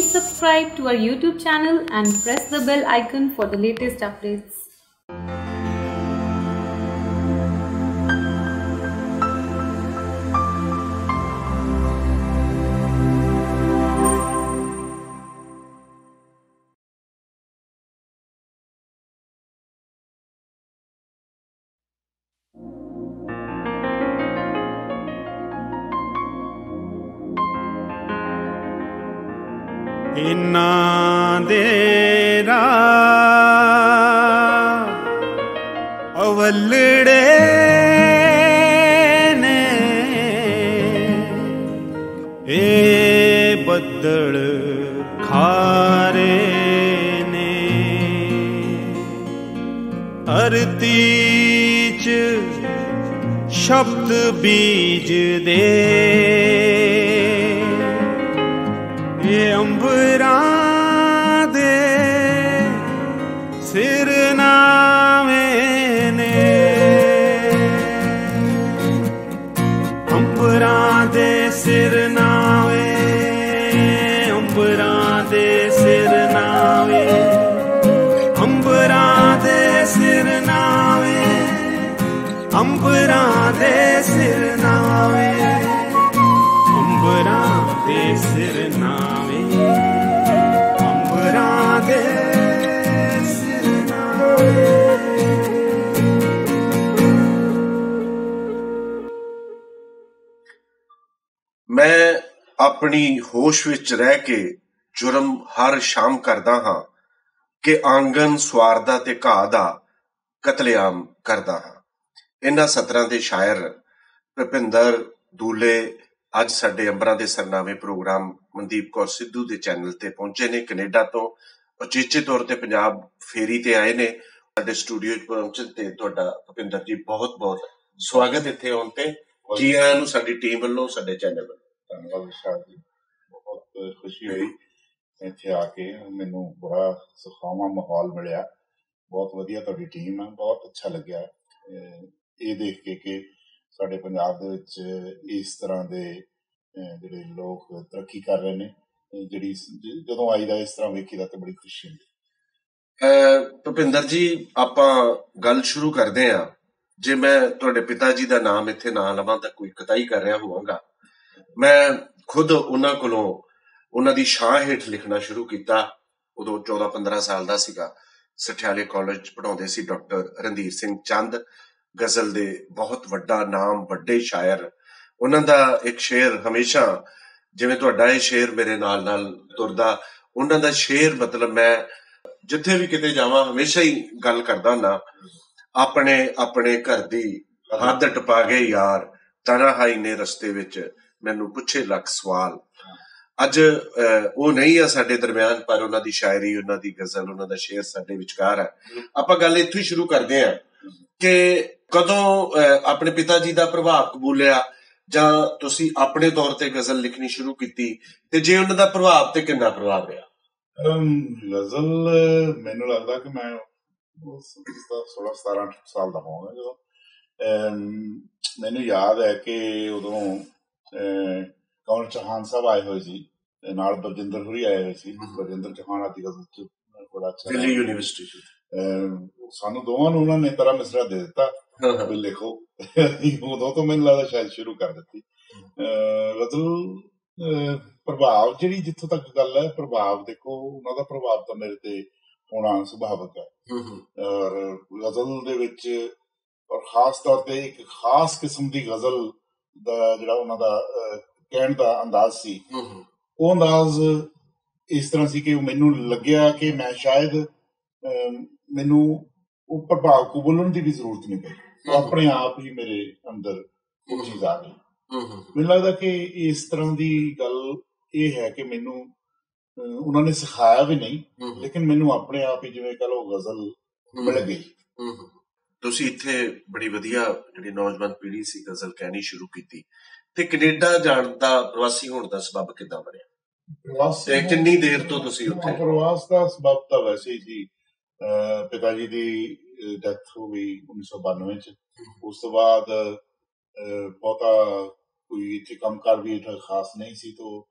Please subscribe to our YouTube channel and press the bell icon for the latest updates. ਇਨਾਂ ਦੇ ਰਾ ਅਵਲੜੇ ਨੇ ਏ ਬੱਦਲ ਖਾਰੇ ਨੇ ਅਰਤੀ ਚ ਸ਼ਬਦ ਬੀਜ ਦੇ ਆਪਣੀ ਹੋਸ਼ ਵਿੱਚ ਰਹਿ ਕੇ ਜੁਰਮ ਹਰ ਸ਼ਾਮ ਕਰਦਾ ਹਾਂ ਕਿ ਆਂਗਨ ਸਵਾਰਦਾ ਤੇ ਘਾਹ ਦਾ ਕਤਲੇਆਮ ਕਰਦਾ ਹਾਂ। ਇਹਨਾਂ ਸਤਰਾਂ ਦੇ ਸ਼ਾਇਰ ਭਪਿੰਦਰ ਦੂਲੇ ਅੱਜ ਸਾਡੇ ਅੰਬਰਾਂ ਦੇ ਸਰਨਾਵੇਂ ਪ੍ਰੋਗਰਾਮ ਮਨਦੀਪ ਕੌਰ ਸਿੱਧੂ ਦੇ ਚੈਨਲ ਤੇ ਪਹੁੰਚੇ ਨੇ। ਕੈਨੇਡਾ ਤੋਂ ਉਚੇਚੇ ਤੌਰ ਤੇ ਪੰਜਾਬ ਫੇਰੀ ਤੇ ਆਏ ਨੇ। ਸਾਡੇ ਸਟੂਡੀਓ 'ਚ ਪਹੁੰਚੇ ਤੇ ਤੁਹਾਡਾ ਭਪਿੰਦਰ ਜੀ ਬਹੁਤ ਬਹੁਤ ਸਵਾਗਤ ਇੱਥੇ ਆਉਣ ਤੇ। ਜੀ ਆਇਆਂ ਨੂੰ ਸਾਡੀ ਟੀਮ ਵੱਲੋਂ ਸਾਡੇ ਚੈਨਲ ਵੱਲੋਂ। ਧੰਨਵਾਦ ਵਿਸ਼ਾਲ ਜੀ। ਬਹੁਤ ਖੁਸ਼ੀ ਹੋਈ ਇੱਥੇ ਆ ਕੇ। ਮੈਨੂੰ ਬੜਾ ਸੁਖਾਵਾਂ ਮਾਹੌਲ ਮਿਲਿਆ। ਬਹੁਤ ਵਧੀਆ ਤੁਹਾਡੀ ਟੀਮ ਹੈ ਬਹੁਤ ਅੱਛਾ ਲੱਗਿਆ। ਅਹ ਇਹ ਦੇਖ ਕੇ ਕਿ ਸਾਡੇ ਪੰਜਾਬ ਦੇ ਵਿੱਚ ਇਸ ਤਰ੍ਹਾਂ ਦੇ, ਅਹ ਜਿਹੜੇ ਲੋਕ ਤਰੱਕੀ ਕਰ ਰਹੇ ਨੇ, ਅਹ ਜਿਹੜੀ ਜ- ਜਦੋਂ ਆਈਦਾ ਇਸ ਤਰ੍ਹਾਂ ਵੇਖੀਦਾ ਤੇ ਬੜੀ ਖੁਸ਼ੀ ਹੁੰਦੀ। ਅਹ ਭੁਪਿੰਦਰ ਜੀ, ਆਪਾਂ ਗੱਲ ਸ਼ੁਰੂ ਕਰਦੇ ਹਾਂ। ਜੇ ਮੈਂ ਤੁਹਾਡੇ ਪਿਤਾ ਜੀ ਦਾ ਨਾਮ ਇੱਥੇ ਨਾ ਲਵਾਂ ਤਾਂ ਕੋਈ ਕਤਾਈ ਕਰ ਰਿਹਾ ਹੋਵਾਂਗਾ। ਮੈਂ ਖੁਦ ਉਹਨਾਂ ਕੋਲੋਂ ਉਹਨਾਂ ਦੀ ਛਾਂ ਹੇਠ ਲਿਖਣਾ ਸ਼ੁਰੂ ਕੀਤਾ। ਉਦੋਂ 14-15 ਸਾਲ ਦਾ ਸੀਗਾ। ਸਠਿਆਲੇ ਕਾਲਜ ਪੜਾਉਂਦੇ ਸੀ ਡਾਕਟਰ ਰਣਧੀਰ ਸਿੰਘ ਚੰਦ। ਗਜ਼ਲ ਦੇ ਬਹੁਤ ਵੱਡਾ ਨਾਮ, ਵੱਡੇ ਸ਼ਾਇਰ। ਉਹਨਾਂ ਦਾ ਇੱਕ ਸ਼ੇਰ ਹਮੇਸ਼ਾ ਜਿਵੇਂ ਤੁਹਾਡਾ ਇਹ ਸ਼ੇਰ ਮੇਰੇ ਨਾਲ ਨਾਲ ਤੁਰਦਾ, ਉਹਨਾਂ ਦਾ ਸ਼ੇਰ ਮਤਲਬ ਮੈਂ ਜਿੱਥੇ ਵੀ ਕਿਤੇ ਜਾਵਾਂ ਹਮੇਸ਼ਾ ਹੀ ਗੱਲ ਕਰਦਾ ਹੁੰਦਾ। ਆਪਣੇ ਆਪਣੇ ਘਰ ਦੀ ਹੱਦ ਟਪਾ ਗਏ ਯਾਰ ਤਨਹਾਈ ਨੇ ਰਸਤੇ ਵਿੱਚ। ਮੈਨੂੰ ਪੁੱਛੇ ਲੱਖ ਸਵਾਲ। ਅੱਜ ਉਹ ਨਹੀਂ ਆ ਸਾਡੇ ਦਰਮਿਆਨ, ਪਰ ਉਹਨਾਂ ਦੀ ਸ਼ਾਇਰੀ, ਉਹਨਾਂ ਦੀ ਗਜ਼ਲ, ਉਹਨਾਂ ਦਾ ਸ਼ੇਰ ਸਾਡੇ ਵਿਚਕਾਰ ਹੈ ਆਪਾਂ ਗੱਲ ਇੱਥੋਂ ਹੀ ਸ਼ੁਰੂ ਕਰਦੇ ਹਾਂ ਕਿ ਕਦੋਂ ਆਪਣੇ ਪਿਤਾ ਜੀ ਦਾ ਪ੍ਰਭਾਵ ਕਬੂਲਿਆ ਜਾਂ ਤੁਸੀਂ ਆਪਣੇ ਤੌਰ ਤੇ ਗਜ਼ਲ ਲਿਖਣੀ ਸ਼ੁਰੂ ਕੀਤੀ ਤੇ ਜੇ ਉਹਨਾਂ ਦਾ ਪ੍ਰਭਾਵ ਤੇ ਕਿੰਨਾ ਪ੍ਰਭਾਵ ਰਿਹਾ? ਗਜ਼ਲ ਮੈਨੂੰ ਲੱਗਦਾ ਕਿ ਮੈਂ 16 17 ਸਾਲ ਦਾ ਹੋਵਾਂਗਾ ਜਦੋਂ। ਮੈਨੂੰ ਯਾਦ ਹੈ ਕਿ ਉਦੋਂ ਕਮਲ ਚੌਹਾਨ ਸਾਹਿਬ ਆਏ ਹੋਏ ਸੀ ਨਾਲ ਬਰਜਿੰਦਰ ਹੁਰੀ ਆਏ ਹੋਏ ਸੀ। ਬਰਜਿੰਦਰ ਚੌਹਾਨ ਆਦੀ ਗਜ਼ਲ ਚ ਬੜਾ ਅੱਛਾ ਦਿੱਲੀ ਯੂਨੀਵਰਸਿਟੀ ਸਾਨੂੰ ਦੋਵਾਂ ਨੂੰ ਉਹਨਾਂ ਨੇ ਤਰ੍ਹਾਂ ਮਿਸਰਾ ਦੇ ਦਿੱਤਾ। ਵੀ ਲਿਖੋ। ਉਦੋਂ ਤੋਂ ਮੈਨੂੰ ਲੱਗਦਾ ਸ਼ਾਇਦ ਸ਼ੁਰੂ ਕਰ ਦਿੱਤੀ। ਅਹ ਪ੍ਰਭਾਵ ਜਿਹੜੀ ਜਿੱਥੋਂ ਤੱਕ ਗੱਲ ਹੈ ਪ੍ਰਭਾਵ ਦੇਖੋ ਉਹਨਾਂ ਦਾ ਪ੍ਰਭਾਵ ਤਾਂ ਮੇਰੇ ਤੇ ਹੋਣਾ ਸੁਭਾਵਕ ਹੂੰ। ਔਰ ਗਜ਼ਲ ਦੇ ਵਿੱਚ ਔਰ ਖਾਸ ਤੌਰ ਤੇ ਇੱਕ ਖਾਸ ਕਿਸਮ ਦੀ ਗਜ਼ਲ ਦਾ ਜਿਹੜਾ ਉਹਨਾਂ ਦਾ ਕਹਿਣ ਦਾ ਅੰਦਾਜ਼ ਸੀ। ਉਹ ਅੰਦਾਜ਼ ਇਸ ਤਰ੍ਹਾਂ ਸੀ ਕਿ ਉਹ ਮੈਨੂੰ ਲੱਗਿਆ ਕਿ ਮੈਂ ਸ਼ਾਇਦ ਮੈਨੂੰ ਉਹ ਪ੍ਰਭਾਵ ਕਬੂਲਣ ਦੀ ਵੀ ਜ਼ਰੂਰਤ ਨਹੀਂ ਪਈ। ਆਪਣੇ ਆਪ ਹੀ ਮੇਰੇ ਅੰਦਰ ਉਹ ਚੀਜ਼ ਆ ਗਈ। ਮੈਨੂੰ ਲੱਗਦਾ ਕਿ ਇਸ ਤਰ੍ਹਾਂ ਦੀ ਗੱਲ ਇਹ ਹੈ ਕਿ ਮੈਨੂੰ ਉਹਨਾਂ ਨੇ ਸਿਖਾਇਆ ਵੀ ਨਹੀਂ ਲੇਕਿਨ ਮੈਨੂੰ ਆਪਣੇ ਆਪ ਹੀ ਜਿਵੇਂ ਕਹ ਲਓ ਗਜ਼ਲ ਮਿਲ ਗਈ। ਤੁਸੀਂ ਇੱਥੇ ਬੜੀ ਵਧੀਆ ਜਿਹੜੀ ਨੌਜਵਾਨ ਪੀੜ੍ਹੀ ਸੀ ਗਜ਼ਲ ਕਹਿਣੀ ਸ਼ੁਰੂ ਕੀਤੀ। ਤੇ ਕੈਨੇਡਾ ਜਾਣ ਦਾ ਪ੍ਰਵਾਸੀ ਹੋਣ ਦਾ ਸਬਬ ਕਿੱਦਾਂ ਬਣਿਆ? ਪ੍ਰਵਾਸ ਕਿੰਨੀ ਦੇਰ ਤੋਂ ਤੁਸੀਂ ਉੱਥੇ? ਪ੍ਰਵਾਸ ਦਾ ਸਬਬ ਤਾਂ ਵੈਸੇ ਅਹ, ਪਿਤਾ ਜੀ ਦੀ ਡੈਥ ਹੋ ਗਈ 1992 ਚ। ਉਸ ਤੋਂ ਬਾਅਦ ਬਹੁਤਾ ਕੋਈ ਇੱਥੇ ਕੰਮਕਾਰ ਵੀ ਇੱਥੇ ਖਾਸ ਨਹੀਂ ਸੀ ਤੋਂ।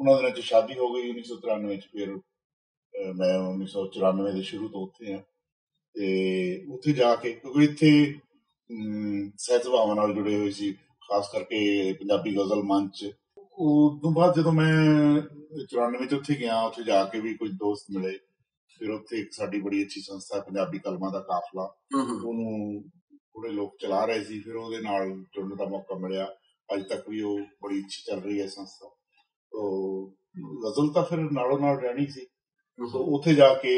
ਉਹਨਾਂ ਦਿਨਾਂ 'ਚ ਸ਼ਾਦੀ ਹੋ ਗਈ 1993 'ਚ ਫਿਰ ਮੈਂ 1994 ਦੇ ਸ਼ੁਰੂ ਤੋਂ ਉੱਥੇ ਆ ਤੇ ਉੱਥੇ ਜਾ ਕੇ ਕਿਉਂਕਿ ਇੱਥੇ ਸਹਿਤ ਸੁਭਾਵਾਂ ਨਾਲ ਜੁੜੇ ਹੋਏ ਸੀ ਖਾਸ ਕਰਕੇ ਪੰਜਾਬੀ ਗਜ਼ਲ ਮੰਚ। ਉਹ ਤੋਂ ਬਾਅਦ ਜਦੋਂ ਮੈਂ 94 ਚ ਉੱਥੇ ਗਿਆ ਉੱਥੇ ਜਾ ਕੇ ਵੀ ਕੁਝ ਦੋਸਤ ਮਿਲੇ। ਫਿਰ ਉੱਥੇ ਇੱਕ ਸਾਡੀ ਬੜੀ ਅੱਛੀ ਸੰਸਥਾ ਪੰਜਾਬੀ ਕਲਮਾਂ ਦਾ ਕਾਫਲਾ। ਉਹਨੂੰ ਥੋੜੇ ਲੋਕ ਚਲਾ ਰਹੇ ਸੀ ਫਿਰ ਉਹਦੇ ਨਾਲ ਜੁੜਨ ਦਾ ਮੌਕਾ ਮਿਲਿਆ। ਅੱਜ ਤੱਕ ਵੀ ਉਹ ਬੜੀ ਅੱਛੀ ਚੱਲ ਰਹੀ ਹੈ ਸੰਸਥਾ। ਤੋਂ ਗਜ਼ਲ ਤਾਂ ਫਿਰ ਨਾਲੋਂ ਨਾਲ ਰਹਿਣੀ ਸੀ। ਸੋ ਉੱਥੇ ਜਾ ਕੇ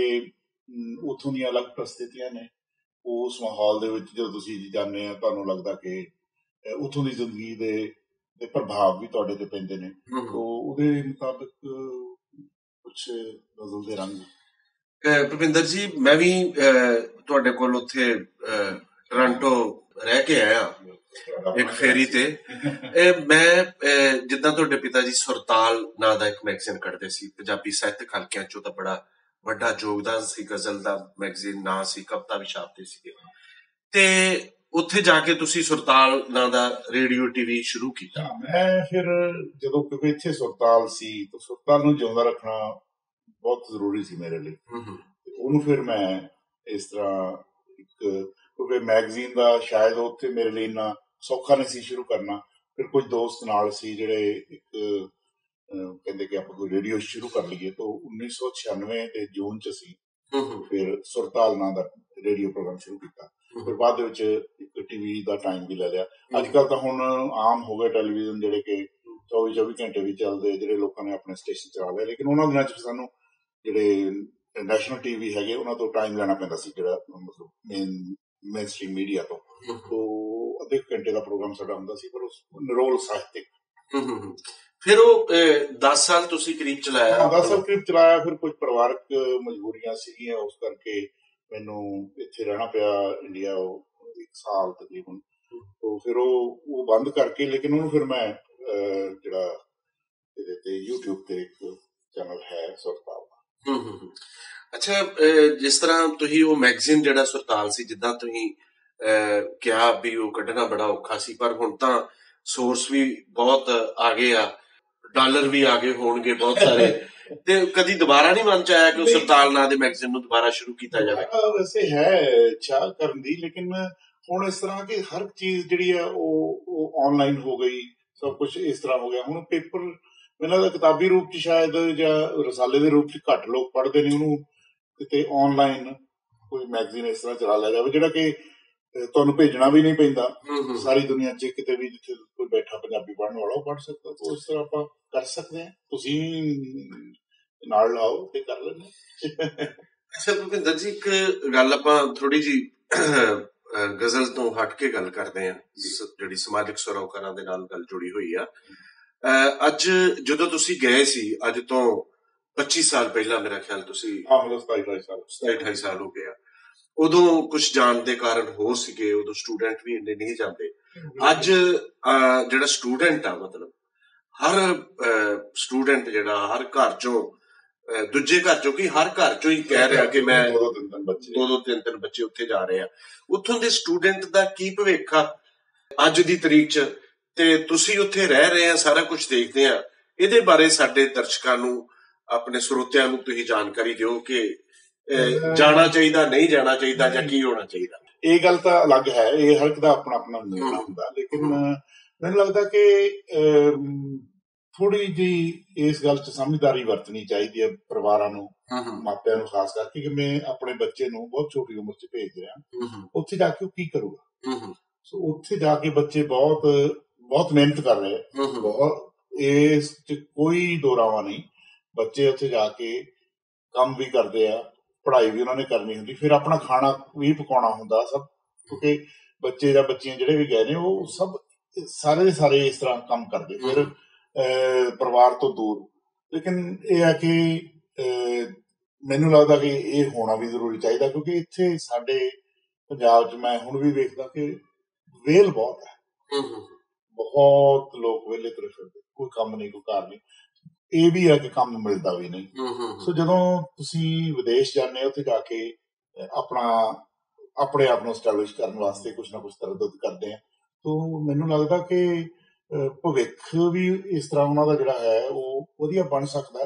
ਉੱਥੋਂ ਦੀਆਂ ਅਲੱਗ ਪ੍ਰਸਥਿਤੀਆਂ ਨੇ। ਉਸ ਮਾਹੌਲ ਦੇ ਵਿੱਚ ਜਦੋਂ ਤੁਸੀਂ ਜਾਂਦੇ ਆ ਤੁਹਾਨੂੰ ਲੱਗਦਾ ਕਿ ਉੱਥੋਂ ਦੀ ਜ਼ਿੰਦਗੀ ਦੇ ਦੇ ਪ੍ਰਭਾਵ ਵੀ ਤੁਹਾਡੇ ਤੇ ਪੈਂਦੇ ਨੇ। ਤੋ ਉਹਦੇ ਮੁਤਾਬਕ ਕੁਝ ਗਜ਼ਲ ਦੇ ਰੰਗ? ਭੁਪਿੰਦਰ ਜੀ ਮੈਂ ਵੀ ਤੁਹਾਡੇ ਕੋਲ ਉੱਥੇ ਟੋਰਾਂਟੋ ਰਹਿ ਕੇ ਆਇਆ। ਇੱਕ ਫੇਰੀ ਤੇ। ਇਹ ਮੈਂ ਜਿੱਦਾਂ ਤੁਹਾਡੇ ਪਿਤਾ ਜੀ ਸੁਰਤਾਲ ਨਾਂ ਦਾ ਇੱਕ ਮੈਗਜ਼ੀਨ ਕੱਢਦੇ ਸੀ ਪੰਜਾਬੀ ਸਾਹਿਤਕ ਹਲਕਿਆਂ ਚੋਂ ਤਾਂ ਬੜਾ ਵੱਡਾ ਯੋਗਦਾਨ ਸੀ ਗਜ਼ਲ ਦਾ ਮੈਗਜ਼ੀਨ ਨਾਂ ਸੀ ਕਵਿਤਾ ਵੀ ਛਾਪਦੇ ਸੀਗੇ। ਤੇ ਉੱਥੇ ਜਾ ਕੇ ਤੁਸੀਂ ਸੁਰਤਾਲ ਨਾਂ ਦਾ ਰੇਡੀਓ ਟੀਵੀ ਸ਼ੁਰੂ ਕੀਤਾ। ਮੈਂ ਫਿਰ ਜਦੋਂ ਕਿਉਂਕਿ ਇੱਥੇ ਸੁਰਤਾਲ ਸੀ ਤਾਂ ਸੁਰਤਾਲ ਨੂੰ ਜਿਉਂਦਾ ਰੱਖਣਾ ਬਹੁਤ ਜ਼ਰੂਰੀ ਸੀ ਮੇਰੇ ਲਈ। ਉਹਨੂੰ ਫਿਰ ਮੈਂ ਇਸ ਤਰ੍ਹਾਂ ਇੱਕ ਕਿਉਂਕਿ ਮੈਗਜ਼ੀਨ ਦਾ ਸ਼ਾਇਦ ਉੱਥੇ ਮੇਰੇ ਲਈ ਇੰਨਾ ਸੌਖਾ ਨਹੀਂ ਸੀ ਸ਼ੁਰੂ ਕਰਨਾ। ਫਿਰ ਕੁਝ ਦੋਸਤ ਨਾਲ ਸੀ ਜਿਹੜੇ ਇੱਕ ਕਹਿੰਦੇ ਕਿ ਆਪਾਂ ਕੋਈ ਰੇਡੀਓ ਸ਼ੁਰੂ ਕਰ ਲਈਏ ਤਾਂ 1996 ਦੇ ਜੂਨ ਚ ਹੂੰ ਫਿਰ ਸੁਰਤਾਲ ਨਾਂ ਦਾ ਰੇਡੀਓ ਪ੍ਰੋਗਰਾਮ ਸ਼ੁਰੂ ਕੀਤਾ। ਫਿਰ ਬਾਅਦ ਦੇ ਵਿੱਚ ਇੱਕ ਟੀਵੀ ਦਾ ਟਾਈਮ ਵੀ ਲੈ ਲਿਆ। ਅੱਜ ਕੱਲ ਤਾਂ ਹੁਣ ਆਮ ਹੋ ਗਏ ਟੈਲੀਵਿਜ਼ਨ ਜਿਹੜੇ ਕਿ 24 24 ਘੰਟੇ ਵੀ ਚੱਲਦੇ ਜਿਹੜੇ ਲੋਕਾਂ ਨੇ ਆਪਣੇ ਸਟੇਸ਼ਨ ਚਲਾ ਲਏ। ਲੇਕਿਨ ਉਹਨਾਂ ਦਿਨਾਂ 'ਚ ਸਾਨੂੰ ਜਿਹੜੇ ਨੈਸ਼ਨਲ ਟੀਵੀ ਹੈਗੇ ਉਹਨਾਂ ਤੋਂ ਟਾਈਮ ਲੈਣਾ ਪੈਂਦਾ ਸੀ ਜਿਹੜਾ ਮਤਲਬ ਮੇਨ ਮੇਨ ਸਟ੍ਰੀਮ ਮੀਡੀਆ ਤੋਂ ਤੋਂ ਅੱਧੇ ਘੰਟੇ ਦਾ ਪ੍ਰੋਗਰਾਮ ਸਾਡਾ ਹੁੰਦਾ ਸੀ ਪਰ ਉਸ ਨਿਰੋਲ ਸਾਹਿਤਿਕ। ਫਿਰ ਉਹ 10 ਸਾਲ ਤੁਸੀਂ ਕਰੀਬ ਚਲਾਇਆ ਹਾਂ 10 ਸਾਲ ਕਰੀਬ ਚਲਾਇਆ ਫਿਰ ਕੁਝ ਪਰਿਵਾਰਕ ਮਜਬੂਰੀਆਂ ਸੀਗੀਆਂ ਉਸ ਕਰਕੇ ਮੈਨੂੰ ਇੱਥੇ ਰਹਿਣਾ ਪਿਆ ਇੰਡੀਆ ਉਹ ਇੱਕ ਸਾਲ ਤਕਰੀਬਨ ਤੋਂ ਫਿਰ ਉਹ ਉਹ ਬੰਦ ਕਰਕੇ ਲੇਕਿਨ ਉਹਨੂੰ ਫਿਰ ਮੈਂ ਜਿਹੜਾ ਇਹਦੇ ਤੇ YouTube ਤੇ ਇੱਕ ਚੈਨਲ ਹੈ ਸੁਰਤਾਲ। ਹੂੰ ਹੂੰ। ਅੱਛਾ ਜਿਸ ਤਰ੍ਹਾਂ ਤੁਸੀਂ ਉਹ ਮੈਗਜ਼ੀਨ ਜਿਹੜਾ ਸੁਰਤਾਲ ਸੀ ਜਿੱਦਾਂ ਤੁਸੀਂ ਕਿਹਾ ਵੀ ਉਹ ਕੱਢਣਾ ਬੜਾ ਔਖਾ ਸੀ ਪਰ ਹੁਣ ਤਾਂ ਸੋਰਸ ਵੀ ਬਹੁਤ ਆ ਗਏ ਆ ਡਾਲਰ ਵੀ ਆ ਗਏ ਹੋਣਗੇ ਬਹੁਤ ਸਾਰੇ। ਤੇ ਕਦੀ ਦੁਬਾਰਾ ਨਹੀਂ ਮਨ ਚ ਆਇਆ ਕਿ ਉਹ। ਸੁਰਤਾਲ ਨਾਂ ਦੇ ਮੈਗਜ਼ੀਨ ਨੂੰ ਦੁਬਾਰਾ ਸ਼ੁਰੂ ਕੀਤਾ ਜਾਵੇ? ਵੈਸੇ ਹੈ ਇੱਛਾ ਕਰਨ ਦੀ ਲੇਕਿਨ ਹੁਣ ਇਸ ਤਰ੍ਹਾਂ ਕਿ ਹਰ ਚੀਜ਼ ਜਿਹੜੀ ਆ ਉਹ ਉਹ ਆਨਲਾਈਨ ਹੋ ਗਈ ਸਭ ਕੁਝ ਇਸ ਤਰ੍ਹਾਂ ਹੋ ਗਿਆ। ਹੁਣ ਪੇਪਰ ਮੈਨੂੰ ਲੱਗਦਾ ਕਿਤਾਬੀ ਰੂਪ ਚ ਸ਼ਾਇਦ ਜਾਂ ਰਸਾਲੇ ਦੇ ਰੂਪ ਚ ਘੱਟ ਲੋਕ ਪੜ੍ਹਦੇ ਨੇ ਉਹਨੂੰ ਕਿਤੇ ਆਨਲਾਈਨ ਕੋਈ ਮੈਗਜ਼ੀਨ ਇਸ ਤਰ੍ਹਾਂ ਚਲਾ ਲਿਆ ਜਾਵੇ ਜਿਹੜਾ ਕਿ ਤੁਹਾਨੂੰ ਭੇਜਣਾ ਵੀ ਨਹੀਂ ਪੈਂਦਾ। ਸਾਰੀ ਦੁਨੀਆ 'ਚ ਕਿਤੇ ਵੀ ਜਿੱਥੇ ਕੋਈ ਬੈਠਾ ਪੰਜਾਬੀ ਪੜ੍ਹਨ ਵਾਲਾ ਉਹ ਪੜ੍ਹ ਸਕਦਾ। ਤਾਂ ਉਸ ਤਰ੍ਹਾਂ ਆਪਾਂ ਕਰ ਸਕਦੇ ਹਾਂ। ਤੁਸੀਂ ਨਾਲ ਲਾਓ ਤੇ ਕਰ ਲੈਂਦੇ ਅੱਛਾ ਭੁਪਿੰਦਰ ਜੀ ਇੱਕ ਗੱਲ ਆਪਾਂ ਥੋੜੀ ਜੀ ਗਜ਼ਲ ਤੋਂ ਹਟ ਕੇ ਗੱਲ ਕਰਦੇ ਸ- ਜਿਹੜੀ ਸਮਾਜਿਕ ਸਰੋਕਾਰਾਂ ਦੇ ਨਾਲ ਗੱਲ ਜੁੜੀ ਹੋਈ ਆ। ਅੱਜ ਜਦੋਂ ਤੁਸੀਂ ਗਏ ਸੀ ਅੱਜ ਤੋਂ 25 ਸਾਲ ਪਹਿਲਾਂ ਮੇਰਾ ਖਿਆਲ ਤੁਸੀਂ ਹਾਂ ਮਤਲਬ 27 28 ਸਾਲ। 27 28 ਸਾਲ ਹੋ ਗਏ ਆ ਉਦੋਂ ਕੁਝ ਜਾਣ ਦੇ ਕਾਰਨ ਹੋ ਸੀਗੇ ਉਦੋਂ ਸਟੂਡੈਂਟ ਵੀ ਇੰਨੇ ਨਹੀਂ ਜਾਂਦੇ। ਅੱਜ ਜਿਹੜਾ ਸਟੂਡੈਂਟ ਆ ਮਤਲਬ ਹਰ ਸਟੂਡੈਂਟ ਜਿਹੜਾ ਹਰ ਘਰ ਚੋਂ ਦੂਜੇ ਘਰ ਚੋਂ ਕੀ ਹਰ ਘਰ ਚੋਂ ਹੀ ਕਹਿ ਰਿਹਾ ਕਿ ਮੈਂ ਦੋ ਦੋ ਤਿੰਨ ਤਿੰਨ ਬੱਚੇ। ਦੋ ਦੋ ਤਿੰਨ ਤਿੰਨ ਬੱਚੇ ਉੱਥੇ ਜਾ ਰਹੇ ਆ। ਉੱਥੋਂ ਦੇ ਸਟੂਡੈਂਟ ਦਾ ਕੀ ਭਵਿੱਖ ਆ ਅੱਜ ਦੀ ਤਰੀਕ 'ਚ? ਤੇ ਤੁਸੀਂ ਉੱਥੇ ਰਹਿ ਰਹੇ ਆ ਸਾਰਾ ਕੁਝ ਦੇਖਦੇ ਆ। ਇਹਦੇ ਬਾਰੇ ਸਾਡੇ ਦਰਸ਼ਕਾਂ ਨੂੰ ਆਪਣੇ ਸਰੋਤਿਆਂ ਨੂੰ ਤੁਸੀਂ ਜਾਣਕਾਰੀ ਦਿਓ ਕਿ ਜਾਣਾ ਚਾਹੀਦਾ ਨਹੀਂ ਜਾਣਾ ਚਾਹੀਦਾ ਜਾਂ ਕੀ ਹੋਣਾ ਚਾਹੀਦਾ। ਇਹ ਗੱਲ ਤਾਂ ਅਲੱਗ ਹੈ ਇਹ ਹਰ ਇੱਕ ਦਾ ਆਪਣਾ ਆਪਣਾ ਨਿਰਣਾ ਹੁੰਦਾ ਲੇਕਿਨ ਮੈਨੂੰ ਲੱਗਦਾ ਕਿ ਥੋੜੀ ਜੀ ਇਸ ਗੱਲ 'ਚ ਸਮਝਦਾਰੀ ਵਰਤਣੀ ਚਾਹੀਦੀ ਹੈ ਪਰਿਵਾਰਾਂ ਨੂੰ ਮਾਪਿਆਂ ਨੂੰ ਖਾਸ ਕਰਕੇ ਕਿ ਮੈਂ ਆਪਣੇ ਬੱਚੇ ਨੂੰ ਬਹੁਤ ਛੋਟੀ ਉਮਰ 'ਚ ਭੇਜ ਰਿਹਾ। ਉੱਥੇ ਜਾ ਕੇ ਉਹ ਕੀ ਕਰੂਗਾ? ਸੋ ਉੱਥੇ ਜਾ ਕੇ ਬੱਚੇ ਬਹੁਤ ਬਹੁਤ ਮਿਹਨਤ ਕਰ ਰਹੇ। ਬਹੁਤ ਇਸ 'ਚ ਕੋਈ ਦੋਰਾਵਾ ਨਹੀਂ। ਬੱਚੇ ਉੱਥੇ ਜਾ ਕੇ ਕੰਮ ਵੀ ਕਰਦੇ ਆ ਪੜ੍ਹਾਈ ਵੀ ਉਹਨਾਂ ਨੇ ਕਰਨੀ ਹੁੰਦੀ ਫਿਰ ਆਪਣਾ ਖਾਣਾ ਵੀ ਪਕਾਉਣਾ ਹੁੰਦਾ ਸਭ ਕਿਉਂਕਿ ਬੱਚੇ ਜਾਂ ਬੱਚੀਆਂ ਜਿਹੜੇ ਵੀ ਗਏ ਨੇ ਉਹ ਸਭ ਸਾਰੇ ਦੇ ਸਾਰੇ ਇਸ ਤਰ੍ਹਾਂ ਕੰਮ ਕਰਦੇ ਫਿਰ ਪਰਿਵਾਰ ਤੋਂ ਦੂਰ। ਲੇਕਿਨ ਇਹ ਹੈ ਕਿ ਮੈਨੂੰ ਲੱਗਦਾ ਕਿ ਇਹ ਹੋਣਾ ਵੀ ਜ਼ਰੂਰੀ ਚਾਹੀਦਾ ਕਿਉਂਕਿ ਇੱਥੇ ਸਾਡੇ ਪੰਜਾਬ 'ਚ ਮੈਂ ਹੁਣ ਵੀ ਵੇਖਦਾ ਕਿ ਵੇਲ ਬਹੁਤ ਹੈ। ਹੂੰ ਹੂੰ, ਬਹੁਤ ਲੋਕ ਵਿਹਲੇ ਤੁਰੇ ਫਿਰਦੇ ਕੋਈ ਕੰਮ ਨਹੀਂ ਕੋਈ ਕਾਰ ਨਹੀਂ। ਇਹ ਵੀ ਕਿ ਕੰਮ ਮਿਲਦਾ ਵੀ ਨਹੀਂ। ਸੋ ਜਦੋਂ ਤੁਸੀਂ ਵਿਦੇਸ਼ ਜਾਂਦੇ ਹੋ ਉੱਥੇ ਜਾ ਕੇ ਆਪਣਾ ਆਪਣੇ ਆਪ ਨੂੰ ਸਟੈਬਲਿਸ਼ ਕਰਨ ਵਾਸਤੇ ਕੁਝ ਨਾ ਕੁਝ ਤਰਦਦ ਕਰਦੇ ਆ। ਤੋਂ ਮੈਨੂੰ ਲੱਗਦਾ ਕਿ ਭਵਿੱਖ ਵੀ ਇਸ ਤਰ੍ਹਾਂ ਉਹਨਾਂ ਦਾ ਜਿਹੜਾ ਹੈ ਉਹ ਵਧੀਆ ਬਣ ਸਕਦਾ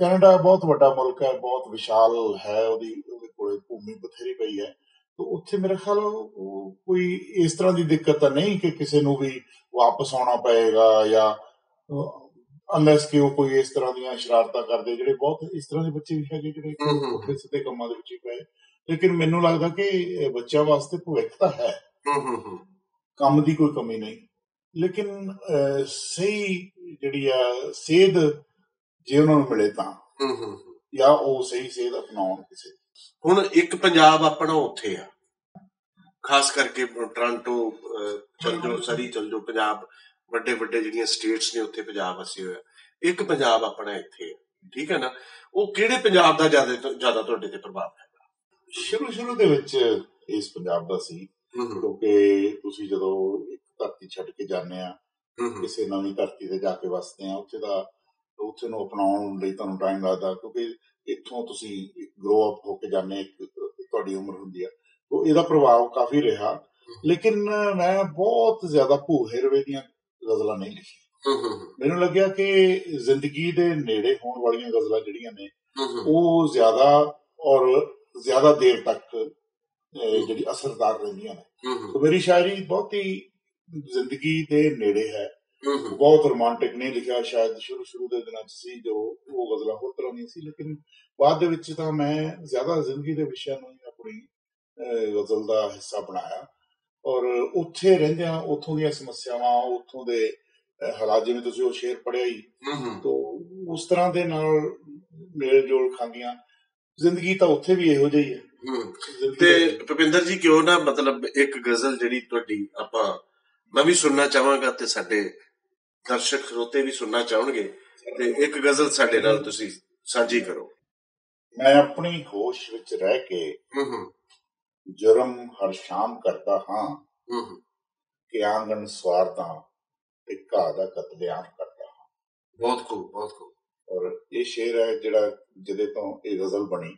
ਕੈਨੇਡਾ ਬਹੁਤ ਵੱਡਾ ਮੁਲਕ ਹੈ ਬਹੁਤ ਵਿਸ਼ਾਲ ਹੈ ਉਹਦੀ ਉਹਦੇ ਕੋਲੇ ਭੂਮੀ ਬਥੇਰੀ ਪਈ ਹੈ। ਤੇ ਉੱਥੇ ਮੇਰੇ ਖਿਆਲ ਉਹ ਕੋਈ ਇਸ ਤਰ੍ਹਾਂ ਦੀ ਦਿੱਕਤ ਤਾਂ ਨਹੀਂ ਕਿ ਕਿਸੇ ਨੂੰ ਵੀ ਵਾਪਸ ਆਉਣਾ ਪਏਗਾ ਜਾਂ ਅਨਲੈਸ ਕਿ ਉਹ ਕੋਈ ਇਸ ਤਰ੍ਹਾਂ ਦੀਆਂ ਸ਼ਰਾਰਤਾਂ ਕਰਦੇ ਜਿਹੜੇ ਬਹੁਤ ਇਸ ਤਰ੍ਹਾਂ ਦੇ ਬੱਚੇ ਵੀ ਹੈਗੇ ਜਿਹੜੇ। ਪੁੱਠੇ ਸਿੱਧੇ ਕੰਮਾਂ ਦੇ ਵਿੱਚ ਹੀ ਪਏ। ਲੇਕਿਨ ਮੈਨੂੰ ਲੱਗਦਾ ਕਿ ਬੱਚਿਆਂ ਵਾਸਤੇ ਭਵਿੱਖ ਤਾਂ ਹੈ। ਹੂੰ ਹੂੰ ਹੂੰ। ਕੰਮ ਦੀ ਕੋਈ ਕਮੀ ਨਹੀਂ। ਲੇਕਿਨ ਸਹੀ ਜਿਹੜੀ ਆ ਸੇਧ ਜੇ ਉਹਨਾਂ ਨੂੰ ਮਿਲੇ ਤਾਂ। ਹੂੰ ਹੂੰ ਹੂੰ। ਜਾਂ ਉਹ ਸਹੀ ਸੇਧ ਅਪਣਾਉਣ ਕਿਸੇ ਹੁਣ ਇੱਕ ਪੰਜਾਬ ਆਪਣਾ ਉੱਥੇ ਆ। ਖਾਸ ਕਰਕੇ ਟ੍ਰਾਂਟੋ ਚੱਲ ਜਾਓ ਸਰੀ ਚੱਲ ਜਾਓ ਪੰਜਾਬ। ਵੱਡੇ ਵੱਡੇ ਜਿਹੜੀਆਂ ਸਟੇਟਸ ਨੇ ਉੱਥੇ ਪੰਜਾਬ ਵਸੇ ਹੋਇਆ ਇੱਕ ਪੰਜਾਬ ਆਪਣਾ ਇੱਥੇ ਠੀਕ ਹੈ ਨਾ? ਉਹ ਕਿਹੜੇ ਪੰਜਾਬ ਦਾ ਜ਼ਿਆਦਾ ਜ਼ਿਆਦਾ ਤੁਹਾਡੇ ਤੇ ਪ੍ਰਭਾਵ ਹੈ ਸ਼ੁਰੂ ਸ਼ੁਰੂ ਦੇ ਵਿੱਚ ਇਸ ਪੰਜਾਬ ਦਾ ਸੀ ਕਿਉਂਕਿ ਤੁਸੀਂ ਜਦੋਂ ਇੱਕ ਧਰਤੀ ਛੱਡ ਕੇ ਜਾਂਦੇ ਆ ਕਿਸੇ ਨਵੀਂ ਧਰਤੀ ਤੇ ਜਾ ਕੇ ਵਸਦੇ ਆ ਉੱਥੇ ਦਾ ਉੱਥੇ ਨੂੰ ਅਪਣਾਉਣ ਲਈ ਤੁਹਾਨੂੰ ਟਾਈਮ ਲੱਗਦਾ ਕਿਉਂਕਿ ਇੱਥੋਂ ਤੁਸੀਂ ਗਰੋ ਅਪ ਹੋ ਕੇ ਜਾਂਦੇ ਤੁਹਾਡੀ ਉਮਰ ਹੁੰਦੀ ਆ। ਉਹ ਇਹਦਾ ਪ੍ਰਭਾਵ ਕਾਫੀ ਰਿਹਾ ਲੇਕਿਨ ਮੈਂ ਬਹੁਤ ਜ਼ਿਆਦਾ ਭੂਹੇ ਰਵੇ ਦੀਆਂ ਗਜ਼ਲਾਂ ਨਹੀਂ ਲਿਖੀਆਂ। ਮੈਨੂੰ ਲੱਗਿਆ ਕਿ ਜ਼ਿੰਦਗੀ ਦੇ ਨੇੜੇ ਹੋਣ ਵਾਲੀਆਂ ਗਜ਼ਲਾਂ ਜਿਹੜੀਆਂ ਨੇ ਉਹ ਜ਼ਿਆਦਾ ਔਰ ਜ਼ਿਆਦਾ ਦੇਰ ਤੱਕ ਜਿਹੜੀ ਅਸਰਦਾਰ ਰਹਿੰਦੀਆਂ ਨੇ। ਤੇ ਮੇਰੀ ਸ਼ਾਇਰੀ ਬਹੁਤ ਹੀ ਜ਼ਿੰਦਗੀ ਦੇ ਨੇੜੇ ਹੈ। ਬਹੁਤ ਰੋਮਾਂਟਿਕ ਨਹੀਂ ਲਿਖਿਆ ਸ਼ਾਇਦ ਸ਼ੁਰੂ ਸ਼ੁਰੂ ਦੇ ਦਿਨਾਂ 'ਚ ਸੀ ਜੋ ਉਹ ਗਜ਼ਲਾਂ ਹੋਰ ਤਰ੍ਹਾਂ ਦੀਆਂ ਸੀ ਲੇਕਿਨ ਬਾਅਦ ਦੇ ਵਿੱਚ ਤਾਂ ਮੈਂ ਜ਼ਿਆਦਾ ਜ਼ਿੰਦਗੀ ਦੇ ਵਿਸ਼ਿਆਂ ਨੂੰ ਹੀ ਆਪਣੀ ਗਜ਼ਲ ਦਾ ਹਿੱਸਾ ਬਣਾਇਆ। ਔਰ ਉੱਥੇ ਰਹਿੰਦਿਆਂ ਉੱਥੋਂ ਦੀਆਂ ਸਮੱਸਿਆਵਾਂ ਉੱਥੋਂ ਦੇ ਹਾਲਾਤ ਜਿਵੇਂ ਤੁਸੀਂ ਉਹ ਸ਼ੇਰ ਪੜਿਆ ਹੀ ਤੋ ਉਸ ਤਰ੍ਹਾਂ ਦੇ ਨਾਲ ਮੇਲ ਜੋਲ ਖਾਂਦੀਆਂ। ਜ਼ਿੰਦਗੀ ਤਾਂ ਉੱਥੇ ਵੀ ਇਹੋ ਜਿਹੀ ਹੈ। ਤੇ ਭੁਪਿੰਦਰ ਜੀ ਕਿਉਂ ਨਾ ਮਤਲਬ ਇੱਕ ਗਜ਼ਲ ਜਿਹੜੀ ਤੁਹਾਡੀ ਆਪਾਂ ਮੈਂ ਵੀ ਸੁਣਨਾ ਚਾਹਾਂਗਾ ਤੇ ਸਾਡੇ ਦਰਸ਼ਕ ਸਰੋਤੇ ਵੀ ਸੁਣਨਾ ਚਾਹਣਗੇ ਤੇ ਇੱਕ ਗਜ਼ਲ ਸਾਡੇ ਨਾਲ ਤੁਸੀਂ ਸਾਂਝੀ ਕਰੋ। ਮੈਂ ਆਪਣੀ ਹੋਸ਼ ਵਿੱਚ ਰਹਿ ਕੇ ਹੂੰ ਹੂੰ। ਜੁਰਮ ਹਰ ਸ਼ਾਮ ਕਰਦਾ ਹਾਂ। ਕਿ ਆਂਗਣ ਸਵਾਰਦਾ ਤੇ ਘਾਹ ਦਾ ਕਤਲੇਆਮ ਕਰਦਾ ਹਾਂ। ਬਹੁਤ ਖੂਬ ਬਹੁਤ ਖੂਬ। ਔਰ ਇਹ ਸ਼ੇਰ ਹੈ ਜਿਹੜਾ ਜਿਹਦੇ ਤੋਂ ਇਹ ਗਜ਼ਲ ਬਣੀ।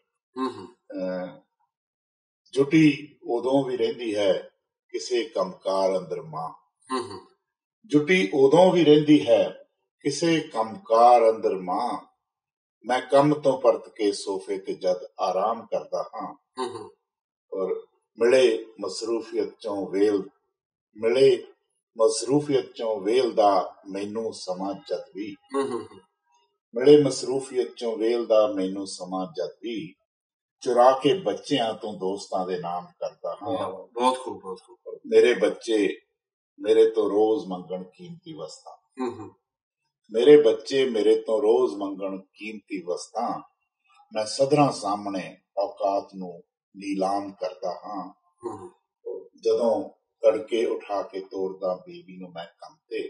ਜੁਟੀ ਉਦੋਂ ਵੀ ਰਹਿੰਦੀ ਹੈ ਕਿਸੇ ਕੰਮਕਾਰ ਅੰਦਰ ਮਾਂ। ਜੁਟੀ ਉਦੋਂ ਵੀ ਰਹਿੰਦੀ ਹੈ ਕਿਸੇ ਕੰਮਕਾਰ ਅੰਦਰ ਮਾਂ। ਮੈਂ ਕੰਮ ਤੋਂ ਪਰਤ ਕੇ ਸੋਫੇ ਤੇ ਜਦ ਆਰਾਮ ਕਰਦਾ ਹਾਂ। ਔਰ ਮਿਲੇ ਮਸਰੂਫੀਅਤ ਚੋਂ ਵੇਲ ਮਿਲੇ ਮਸਰੂਫੀਅਤ ਚੋਂ ਵੇਲ ਦਾ ਮੈਨੂੰ ਸਮਾਂ ਜਦ ਵੀ। ਮਿਲੇ ਮਸਰੂਫੀਅਤ ਚੋਂ ਵੇਲ ਦਾ ਮੈਨੂੰ ਸਮਾਂ ਜਦ ਵੀ ਚੁਰਾ ਕੇ ਬੱਚਿਆਂ ਤੋਂ ਦੋਸਤਾਂ ਦੇ ਨਾਮ ਕਰਦਾ ਹਾਂ। ਬਹੁਤ ਖੂਬ ਬਹੁਤ ਖੂਬ। ਮੇਰੇ ਬੱਚੇ ਮੇਰੇ ਤੋਂ ਰੋਜ਼ ਮੰਗਣ ਕੀਮਤੀ ਵਸਤਾਂ। ਮੇਰੇ ਬੱਚੇ ਮੇਰੇ ਤੋਂ ਰੋਜ਼ ਮੰਗਣ ਕੀਮਤੀ ਵਸਤਾਂ। ਮੈਂ ਸਦਰਾਂ ਸਾਹਮਣੇ ਔਕਾਤ ਨੂੰ ਨੀਲਾਮ ਕਰਦਾ ਹਾਂ। ਜਦੋਂ ਤੜਕੇ ਉਠਾ ਕੇ ਤੋਰਦਾ ਬੀਬੀ ਨੂੰ ਮੈਂ ਕੰਮ ਤੇ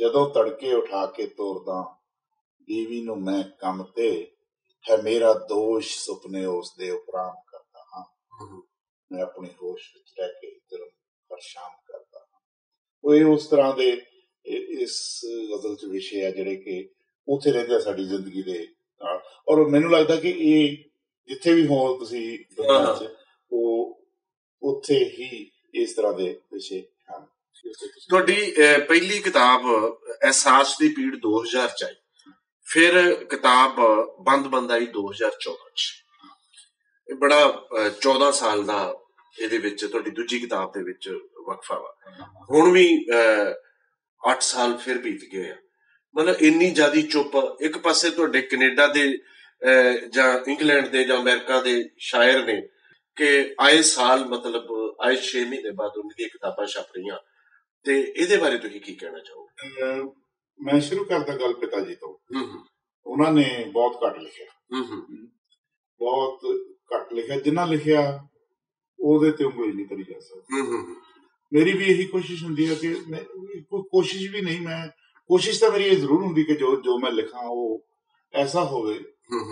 ਜਦੋਂ ਤੜਕੇ ਉਠਾ ਕੇ ਤੋਰਦਾ ਬੀਵੀ ਨੂੰ ਮੈਂ ਕੰਮ ਤੇ ਹੈ ਮੇਰਾ ਦੋਸ਼ ਸੁਪਨੇ ਉਸ ਦੇ ਉਪਰਾਮ ਕਰਦਾ ਹਾਂ। ਮੈਂ ਆਪਣੀ ਹੋਸ਼ ਵਿੱਚ ਰਹਿ ਕੇ ਜੁਰਮ ਪਰੇਸ਼ਾਨ ਕਰਦਾ ਹਾਂ। ਉਹ ਇਹ ਉਸ ਤਰ੍ਹਾਂ ਦੇ ਇਸ ਗਜ਼ਲ ਚ ਵਿਸ਼ੇ ਆ ਜਿਹੜੇ ਕਿ ਉੱਥੇ ਰਹਿੰਦੇ ਸਾਡੀ ਜ਼ਿੰਦਗੀ ਦੇ ਔਰ ਮੈਨੂੰ ਲੱਗਦਾ ਕਿ ਇਹ ਜਿੱਥੇ ਵੀ ਹੋ ਤੁਸੀਂ ਦੁਨੀਆ 'ਚ ਉਹ ਉੱਥੇ ਹੀ ਇਸ ਤਰ੍ਹਾਂ ਦੇ ਵਿਸ਼ੇ ਹਨ। ਤੁਹਾਡੀ ਪਹਿਲੀ ਕਿਤਾਬ ਅਹਿਸਾਸ ਦੀ ਪੀੜ 2000 ਚ ਆਈ ਫਿਰ ਕਿਤਾਬ ਬੰਦ ਬੰਦ ਆਈ 2014 ਚ। ਇਹ ਬੜਾ ਅਹ, 14 ਸਾਲ ਦਾ ਇਹਦੇ ਵਿੱਚ ਤੁਹਾਡੀ ਦੂਜੀ ਕਿਤਾਬ ਦੇ ਵਿੱਚ ਵਕਫਾ ਵਾ। ਹੁਣ ਵੀ 8 ਸਾਲ ਫਿਰ ਬੀਤ ਗਏ ਆ। ਮਤਲਬ ਇੰਨੀ ਜਿਆਦੀ ਚੁੱਪ ਇੱਕ ਪਾਸੇ ਤੁਹਾਡੇ ਕੈਨੇਡਾ ਦੇ ਜਾਂ ਇੰਗਲੈਂਡ ਦੇ ਜਾਂ ਅਮਰੀਕਾ ਦੇ ਸ਼ਾਇਰ ਨੇ ਕਿ ਆਏ ਸਾਲ ਮਤਲਬ ਆਏ 6 ਮਹੀਨੇ ਬਾਅਦ ਉਹਨਾਂ ਦੀਆਂ ਕਿਤਾਬਾਂ ਛਪ ਰਹੀਆਂ। ਤੇ ਇਹਦੇ ਬਾਰੇ ਤੁਸੀਂ ਕੀ ਕਹਿਣਾ ਚਾਹੋਗੇ? ਮੈਂ ਸ਼ੁਰੂ ਕਰਦਾ ਗੱਲ ਪਿਤਾ ਜੀ ਤੋਂ ਉਹਨਾਂ ਨੇ ਬਹੁਤ ਘੱਟ ਲਿਖਿਆ। ਬਹੁਤ ਘੱਟ ਲਿਖਿਆ। ਜਿੰਨਾ ਲਿਖਿਆ ਉਹਦੇ ਤੇ ਉਂਗਲੀ ਨਹੀਂ ਕਰੀ ਜਾ ਸਕਦੀ। ਮੇਰੀ ਵੀ ਇਹੀ ਕੋਸ਼ਿਸ਼ ਹੁੰਦੀ ਹੈ ਕਿ ਮੈਂ ਕੋਈ ਕੋਸ਼ਿਸ਼ ਵੀ ਨਹੀਂ ਮੈਂ ਕੋਸ਼ਿਸ਼ ਤਾਂ ਮੇਰੀ ਇਹ ਜ਼ਰੂਰ ਹੁੰਦੀ ਕਿ ਜੋ ਜੋ ਮੈਂ ਲਿਖਾਂ ਉਹ ਐਸਾ ਹੋਵੇ।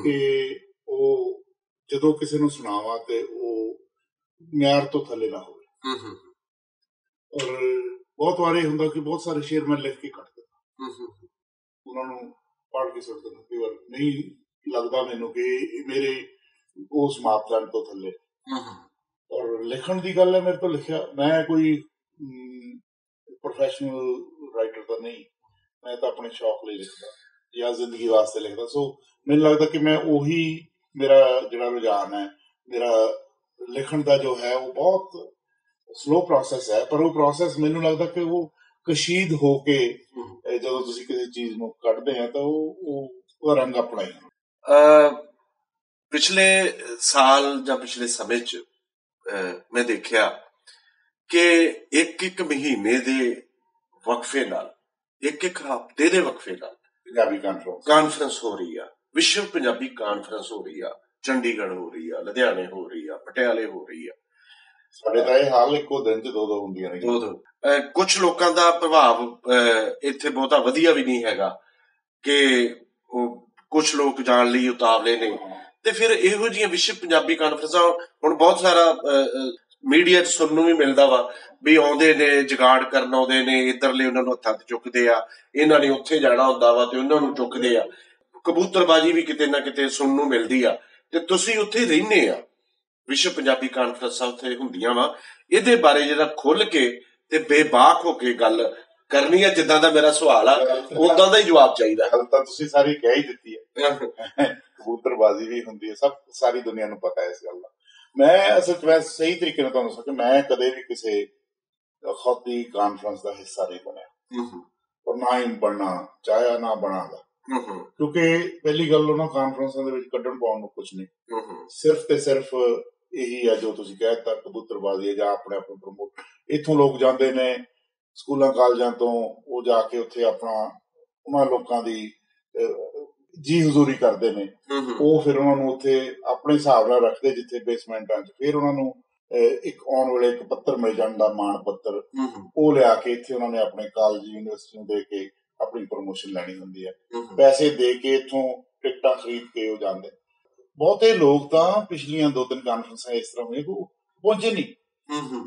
ਕਿ ਉਹ ਜਦੋਂ ਕਿਸੇ ਨੂੰ ਸੁਣਾਵਾਂ ਤੇ ਉਹ ਮਿਆਰ ਤੋਂ ਥੱਲੇ ਨਾ ਹੋਵੇ। ਹੂੰ ਹੂੰ ਔਰ ਬਹੁਤ ਵਾਰ ਹੁੰਦਾ ਕਿ ਬਹੁਤ ਸਾਰੇ ਸ਼ੇਰ ਮੈਂ ਲਿਖ ਕੇ ਕੱਟ ਦਿੰਦਾ। ਹੂੰ ਹੂੰ ਉਹਨਾਂ ਨੂੰ ਪੜ੍ਹ ਕੇ ਸੁਣ ਦਿੰਦਾ ਵਾਰ ਨਹੀਂ ਲੱਗਦਾ ਮੈਨੂੰ ਕਿ ਇਹ ਮੇਰੇ ਉਸ ਮਾਪਦੰਡ ਤੋਂ ਥੱਲੇ। ਹੂੰ ਹੂੰ ਔਰ ਲਿਖਣ ਦੀ ਗੱਲ ਹੈ ਮੇਰੇ ਤੋਂ ਲਿਖਿਆ। ਮੈਂ ਕੋਈ ਪ੍ਰੋਫੈਸ਼ਨਲ ਰਾਈਟਰ ਤਾਂ ਨਹੀਂ। ਮੈਂ ਤਾਂ ਆਪਣੇ ਸ਼ੌਕ ਲਈ ਲਿਖਦਾ। ਜਾਂ ਜ਼ਿੰਦਗੀ ਵਾਸਤੇ ਲਿਖਦਾ। ਸੋ ਮੈਨੂੰ ਲੱਗਦਾ ਕਿ ਮੈਂ ਉਹੀ ਮੇਰਾ ਜਿਹੜਾ ਰੁਝਾਨ ਹੈ ਮੇਰਾ ਲਿਖਣ ਦਾ ਜੋ ਹੈ ਉਹ ਬਹੁਤ ਸਲੋ ਪ੍ਰੋਸੈਸ ਹੈ। ਪਰ ਉਹ ਪ੍ਰੋਸੈਸ ਮੈਨੂੰ ਲੱਗਦਾ ਕਿ ਉਹ ਕਸ਼ੀਦ ਹੋ ਕੇ ਜਦੋਂ ਤੁਸੀਂ ਕਿਸੇ ਚੀਜ਼ ਨੂੰ ਕੱਢਦੇ ਆ ਤਾਂ ਉਹ ਉਹ ਰੰਗ ਆਪਣਾ ਹੀ ਪਿਛਲੇ ਸਾਲ ਜਾਂ ਪਿਛਲੇ ਸਮੇਂ 'ਚ ਮੈਂ ਦੇਖਿਆ ਕਿ ਇੱਕ ਇੱਕ ਮਹੀਨੇ ਦੇ ਵਕਫੇ ਨਾਲ ਇੱਕ ਇੱਕ ਹਫ਼ਤੇ ਦੇ ਵਕਫੇ ਨਾਲ ਪੰਜਾਬੀ ਕਾਨਫਰੰਸ ਕਾਨਫਰੰਸ ਹੋ ਰਹੀ ਆ। ਵਿਸ਼ਵ ਪੰਜਾਬੀ ਕਾਨਫਰੰਸ ਹੋ ਰਹੀ ਆ। ਚੰਡੀਗੜ੍ਹ ਹੋ ਰਹੀ ਆ ਲੁਧਿਆਣੇ ਹੋ ਰਹੀ ਆ ਪਟਿਆਲੇ ਹੋ ਰਹੀ ਆ। ਸਾਡੇ ਤਾਂ ਇਹ ਹਾਲ ਇੱਕੋ ਦਿਨ 'ਚ ਦੋ ਦੋ ਹੁੰਦੀਆਂ ਨੇ ਕੁਝ ਲੋਕਾਂ ਦਾ ਪ੍ਰਭਾਵ ਇੱਥੇ ਬਹੁਤਾ ਵਧੀਆ ਵੀ ਨਹੀਂ ਹੈਗਾ ਕਿ ਉਹ ਕੁਝ ਲੋਕ ਜਾਣ ਲਈ ਉਤਾਵਲੇ ਨੇ। ਤੇ ਫਿਰ ਇਹੋ ਜਿਹੀਆਂ ਵਿਸ਼ਵ ਪੰਜਾਬੀ ਕਾਨਫਰੰਸਾਂ ਹੁਣ ਬਹੁਤ ਸਾਰਾ ਮੀਡੀਆ 'ਚ ਸੁਣਨ ਨੂੰ ਵੀ ਮਿਲਦਾ ਵਾ ਵੀ ਆਉਂਦੇ ਨੇ ਜਗਾੜ ਕਰਨ ਆਉਂਦੇ ਨੇ ਇਧਰਲੇ ਉਹਨਾਂ ਨੂੰ ਹੱਥਾਂ ਚੁੱਕਦੇ ਆ ਇਹਨਾਂ ਨੇ ਉੱਥੇ ਜਾਣਾ ਹੁੰਦਾ ਵਾ ਤੇ ਉਹਨਾਂ ਨੂੰ ਚੁੱਕਦੇ ਆ। ਕਬੂਤਰਬਾਜੀ ਵੀ ਕਿਤੇ ਨਾ ਕਿਤੇ ਸੁਣਨ ਨੂੰ ਮਿਲਦੀ ਆ। ਤੇ ਤੁਸੀਂ ਉੱਥੇ ਰਹਿੰਦੇ ਆ। ਵਿਸ਼ਵ ਪੰਜਾਬੀ ਕਾਨਫਰੰਸਾਂ ਉੱਥੇ ਹੁੰਦੀਆਂ ਵਾ। ਇਹਦੇ ਬਾਰੇ ਜਿਹੜਾ ਖੁੱਲ ਕੇ ਤੇ ਬੇਬਾਕ ਹੋ ਕੇ ਗੱਲ ਕਰਨੀ ਆ ਜਿੱਦਾਂ ਦਾ ਮੇਰਾ ਸਵਾਲ ਆ ਉਦਾਂ ਦਾ ਹੀ ਜਵਾਬ ਚਾਹੀਦਾ। ਗੱਲ ਤਾਂ ਤੁਸੀਂ ਸਾਰੀ ਕਹਿ ਹੀ ਦਿੱਤੀ ਹੈ ਕਬੂਤਰਬਾਜ਼ੀ ਵੀ ਹੁੰਦੀ ਹੈ ਸਭ ਸਾਰੀ ਦੁਨੀਆ ਨੂੰ ਪਤਾ ਹੈ ਇਸ ਗੱਲ ਦਾ। ਮੈਂ ਅਸਲ ਵਿੱਚ ਮੈਂ ਸਹੀ ਤਰੀਕੇ ਨਾਲ ਤੁਹਾਨੂੰ ਕਿ ਮੈਂ ਕਦੇ ਵੀ ਕਿਸੇ ਖੌਤੀ ਕਾਨਫਰੰਸ ਦਾ ਹਿੱਸਾ ਨਹੀਂ ਬਣਿਆ। ਔਰ ਨਾ ਹੀ ਬਣਨਾ ਚਾਹਿਆ ਨਾ ਬਣਾਗਾ ਕਿਉਂਕਿ ਪਹਿਲੀ ਗੱਲ ਉਹਨਾਂ ਕਾਨਫਰੰਸਾਂ ਦੇ ਵਿੱਚ ਕੱਢਣ ਪਾਉਣ ਨੂੰ ਕੁਝ ਨਹੀਂ। ਸਿਰਫ ਤੇ ਸਿਰਫ ਇਹੀ ਆ ਜੋ ਤੁਸੀਂ ਕਹਿਤਾ ਕਬੂਤਰਬਾਜ਼ੀ ਹੈ ਜਾਂ ਆਪਣੇ ਆਪ ਨੂੰ ਪ੍ਰਮੋਟ ਇੱਥੋਂ ਲੋਕ ਜਾਂਦੇ ਨੇ ਸਕੂਲਾਂ ਕਾਲਜਾਂ ਤੋਂ ਉਹ ਜਾ ਕੇ ਉੱਥੇ ਆਪਣਾ ਉਹਨਾਂ ਲੋਕਾਂ ਦੀ ਜੀ ਹਜ਼ੂਰੀ ਕਰਦੇ ਨੇ। ਉਹ ਫਿਰ ਉਹਨਾਂ ਨੂੰ ਉੱਥੇ ਆਪਣੇ ਹਿਸਾਬ ਨਾਲ ਰੱਖਦੇ ਜਿੱਥੇ ਬੇਸਮੈਂਟਾਂ 'ਚ ਫਿਰ ਉਹਨਾਂ ਨੂੰ ਇੱਕ ਆਉਣ ਵੇਲੇ ਇੱਕ ਪੱਤਰ ਮਿਲ ਜਾਂਦਾ ਮਾਣ ਪੱਤਰ। ਉਹ ਲਿਆ ਕੇ ਇੱਥੇ ਉਹਨਾਂ ਨੇ ਆਪਣੇ ਕਾਲਜ ਯੂਨੀਵਰਸਿਟੀ ਨੂੰ ਦੇ ਕੇ ਆਪਣੀ ਪ੍ਰੋਮੋਸ਼ਨ ਲੈਣੀ ਹੁੰਦੀ ਹੈ ਪੈਸੇ ਦੇ ਕੇ ਇੱਥੋਂ ਟਿਕਟਾਂ ਖਰੀਦ ਕੇ ਉਹ ਜਾਂਦੇ। ਬਹੁਤੇ ਲੋਕ ਤਾਂ ਪਿਛਲੀਆਂ ਦੋ ਤਿੰਨ ਕਾਨਫਰੰਸਾਂ ਇਸ ਤਰ੍ਹਾਂ ਹੋਈਆਂ ਕਿ ਪਹੁੰਚੇ ਨਹੀਂ।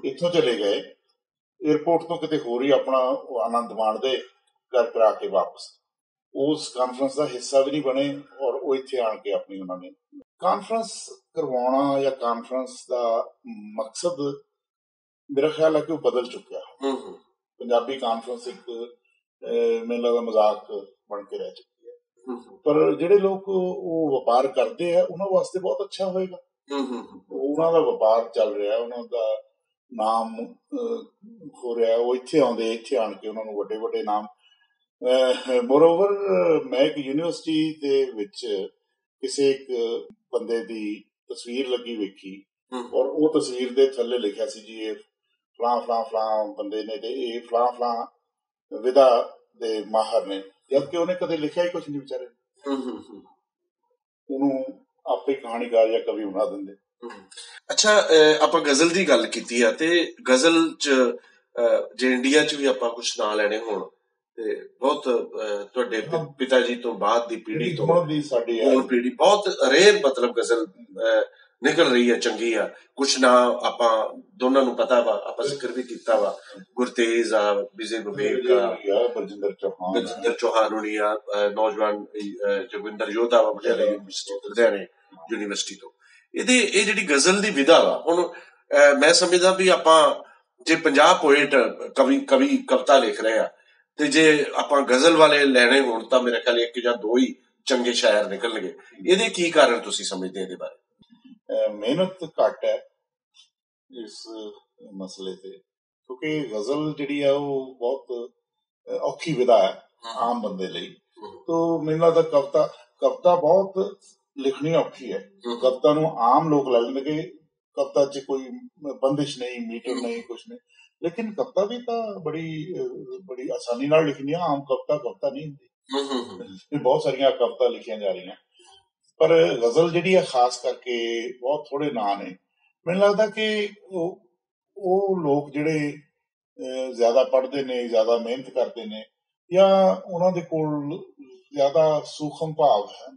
ਇੱਥੋਂ ਚਲੇ ਗਏ। 에어ਪੋਰਟ ਤੋਂ ਕਿਤੇ ਹੋਰ ਹੀ ਆਪਣਾ ਆਨੰਦ ਮਾਣਦੇ ਘਰ ਕਰਾ ਕੇ ਵਾਪਸ। ਉਸ ਕਾਨਫਰੰਸ ਦਾ ਹਿੱਸਾ ਵੀ ਨਹੀਂ ਬਣੇ ਔਰ ਉਹ ਇੱਥੇ ਆਣ ਕੇ ਆਪਣੀ ਉਹਨਾਂ ਨੇ ਕਾਨਫਰੰਸ ਕਰਵਾਉਣਾ ਜਾਂ ਕਾਨਫਰੰਸ ਦਾ ਮਕਸਦ ਮੇਰਾ ਖਿਆਲ ਹੈ ਕਿ ਉਹ ਬਦਲ ਚੁੱਕਿਆ ਹੂੰ। ਹੂੰ ਪੰਜਾਬੀ ਕਾਨਫਰੰਸ ਇੱਕ ਮੈਨੂੰ ਲੱਗਦਾ ਮਜ਼ਾਕ ਬਣ ਕੇ ਰਹਿ ਚੁੱਕੀ ਹੈ। ਪਰ ਜਿਹੜੇ ਲੋਕ ਉਹ ਵਪਾਰ ਕਰਦੇ ਆ ਉਹਨਾਂ ਵਾਸਤੇ ਬਹੁਤ ਅੱਛਾ ਹੋਏਗਾ। ਹੂੰ ਹੂੰ ਉਹਨਾਂ ਦਾ ਵਪਾਰ ਚੱਲ ਰਿਹਾ ਉਹਨਾਂ ਦਾ ਨਾਮ ਹੋ ਰਿਹਾ ਉਹ ਇੱਥੇ ਆਉਂਦੇ ਇੱਥੇ ਆਣ ਕੇ ਉਹਨਾਂ ਨੂੰ ਵੱਡੇ ਵੱਡੇ ਨਾਮ ਮੋਰਓਵਰ ਮੈਂ ਇੱਕ ਯੂਨੀਵਰਸਿਟੀ ਦੇ ਵਿੱਚ ਕਿਸੇ ਇੱਕ ਬੰਦੇ ਦੀ ਤਸਵੀਰ ਲੱਗੀ ਵੇਖੀ ਔਰ ਉਹ ਤਸਵੀਰ ਦੇ ਥੱਲੇ ਲਿਖਿਆ ਸੀ ਜੀ ਇਹ ਫਲਾਂ ਫਲਾਂ ਫਲਾਂ ਬੰਦੇ ਨੇ ਤੇ ਇਹ ਫਲਾਂ ਫਲਾਂ ਵਿਦਾ ਦੇ ਮਾਹਰ ਨੇ। ਜਦ ਕਿ ਉਹਨੇ ਕਦੇ ਲਿਖਿਆ ਹੀ ਕੁਝ ਨਹੀਂ ਵਿਚਾਰੇ। ਉਹਨੂੰ ਆਪੇ ਕਹਾਣੀਕਾਰ ਜਾਂ ਕਵੀ ਬਣਾ ਦਿੰਦੇ। ਅੱਛਾ ਆਪਾਂ ਗਜ਼ਲ ਦੀ ਗੱਲ ਕੀਤੀ ਆ ਤੇ ਗਜ਼ਲ ਚ ਜੇ ਇੰਡੀਆ ਚ ਵੀ ਆਪਾਂ ਕੁਝ ਨਾਂ ਲੈਣੇ ਹੋਣ ਤੇ ਬਹੁਤ ਤੁਹਾਡੇ। ਪਿਤਾ ਜੀ ਤੋਂ ਬਾਅਦ ਦੀ ਪੀੜ੍ਹੀ ਤੋਂ ਹੁਣ ਦੀ ਸਾਡੀ ਹੈ। ਹੋਰ ਪੀੜ੍ਹੀ ਬਹੁਤ ਰੇਰ ਮਤਲਬ ਗਜ਼ਲ ਨਿਕਲ ਰਹੀ ਹੈ ਚੰਗੀ ਆ। ਕੁਛ ਨਾ ਆਪਾਂ ਦੋਨਾਂ ਨੂੰ ਪਤਾ ਵਾ ਆਪਾਂ ਜ਼ਿਕਰ ਵੀ ਕੀਤਾ ਵਾ। ਗੁਰਤੇਜ ਆ ਵਿਜੇ ਆ। ਆ ਬਰਜਿੰਦਰ ਚੌਹਾਨ ਬਲਜਿੰਦਰ ਚੌਹਾਨ ਹੋਣੀ ਆ ਨੌਜਵਾਨ ਅਹ, ਜੋਗਿੰਦਰ ਯੋਧਾ ਵਾ ਪਟਿਆਲਾ ਯੂਨੀਵਰਸਿਟੀ ਲੁਧਿਆਣੇ ਯੂਨੀਵਰਸਿਟੀ ਤੋਂ। ਇਹਦੇ ਇਹ ਜਿਹੜੀ ਗਜ਼ਲ ਦੀ ਵਿਧਾ ਵਾ ਹੁਣ ਮੈਂ ਸਮਝਦਾ ਵੀ ਆਪਾਂ ਜੇ 50 ਪੋਇਟ ਕਵੀ ਕਵੀ ਕਵਿਤਾ ਲਿਖ ਰਹੇ ਆ ਤੇ ਜੇ ਆਪਾਂ ਗਜ਼ਲ ਵਾਲੇ ਲੈਣੇ ਹੋਣ ਤਾਂ ਮੇਰੇ ਖਿਆਲ ਇੱਕ ਜਾਂ ਦੋ ਹੀ ਚੰਗੇ ਸ਼ਾਇਰ ਨਿਕਲਣਗੇ। ਇਹਦੇ ਕੀ ਕਾਰਨ ਤੁਸੀਂ ਸਮਝਦੇ ਇਹਦੇ ਬਾਰੇ? ਮਿਹਨਤ ਘੱਟ ਹੈ ਇਸ ਮਸਲੇ ਤੇ। ਕਿਉਂਕਿ ਗਜ਼ਲ ਜਿਹੜੀ ਆ ਉਹ ਬਹੁਤ ਔਖੀ ਵਿਧਾ ਹੈ ਆਮ ਬੰਦੇ ਲਈ। ਤੋ ਮੈਨੂੰ ਲੱਗਦਾ ਕਵਿਤਾ ਕਵਿਤਾ ਬਹੁਤ ਲਿਖਣੀ ਔਖੀ ਹੈ। ਕਵਿਤਾ ਨੂੰ ਆਮ ਲੋਕ ਲੈ ਲੈਣਗੇ। ਕਵਿਤਾ 'ਚ ਕੋਈ ਬੰਦਿਸ਼ ਨਹੀਂ ਮੀਟਰ ਨਹੀਂ ਕੁਝ ਨਹੀਂ। ਲੇਕਿਨ ਕਵਿਤਾ ਵੀ ਤਾਂ ਬੜੀ ਬੜੀ ਆਸਾਨੀ ਨਾਲ ਲਿਖਣੀ ਆ ਆਮ ਕਵਿਤਾ ਕਵਿਤਾ ਨਹੀਂ ਹੁੰਦੀ। ਵੀ ਬਹੁਤ ਸਾਰੀਆਂ ਕਵਿਤਾ ਲਿਖੀਆਂ ਜਾ ਰਹੀਆਂ। ਪਰ ਗਜ਼ਲ ਜਿਹੜੀ ਹੈ ਖਾਸ ਕਰਕੇ ਬਹੁਤ ਥੋੜੇ ਨਾਂ ਨੇ। ਮੈਨੂੰ ਲੱਗਦਾ ਕਿ ਉਹ ਉਹ ਲੋਕ ਜਿਹੜੇ ਜ਼ਿਆਦਾ ਪੜ੍ਹਦੇ ਨੇ ਜ਼ਿਆਦਾ ਮਿਹਨਤ ਕਰਦੇ ਨੇ ਜਾਂ ਉਹਨਾਂ ਦੇ ਕੋਲ ਜ਼ਿਆਦਾ ਸੂਖਮ ਭਾਵ ਹੈ।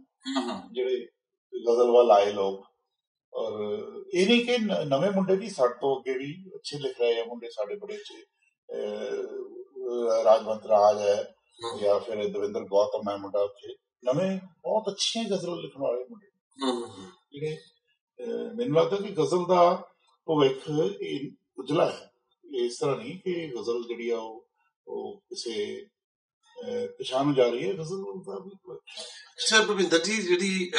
ਜਿਹੜੇ ਗਜ਼ਲ ਵੱਲ ਆਏ ਲੋਕ। ਔਰ ਇਹ ਨਹੀਂ ਕਿ ਨਵੇਂ ਮੁੰਡੇ ਵੀ ਸਾਡੇ ਤੋਂ ਅੱਗੇ ਵੀ ਅੱਛੇ ਲਿਖ ਰਹੇ ਆ ਮੁੰਡੇ ਸਾਡੇ ਬੜੇ ਅੱਛੇ ਰਾਜਵੰਤ ਰਾਜ ਹੈ ਜਾਂ ਫਿਰ ਦਵਿੰਦਰ ਗੌਤਮ ਹੈ ਮੁੰਡਾ ਉੱਥੇ। ਨਵੇਂ ਬਹੁਤ ਅੱਛੇ ਗਜ਼ਲ ਲਿਖਣ ਵਾਲੇ ਮੁੰਡੇ। ਜਿਹੜੇ ਮੈਨੂੰ ਲੱਗਦਾ ਕਿ ਗਜ਼ਲ ਦਾ ਭਵਿੱਖ ਇਹ ਉਜਲਾ ਹੈ। ਇਸ ਤਰ੍ਹਾਂ ਨਹੀਂ ਕਿ ਗਜ਼ਲ ਜਿਹੜੀ ਆ ਉਹ ਉਹ ਕਿਸੇ ਪਛਾਣ ਜਾ ਰਹੀ ਹੈ ਗਜ਼ਲ ਦਾ ਵੀ ਅੱਛਾ ਭਵਿੰਦਰ ਜੀ ਜਿਹੜੀ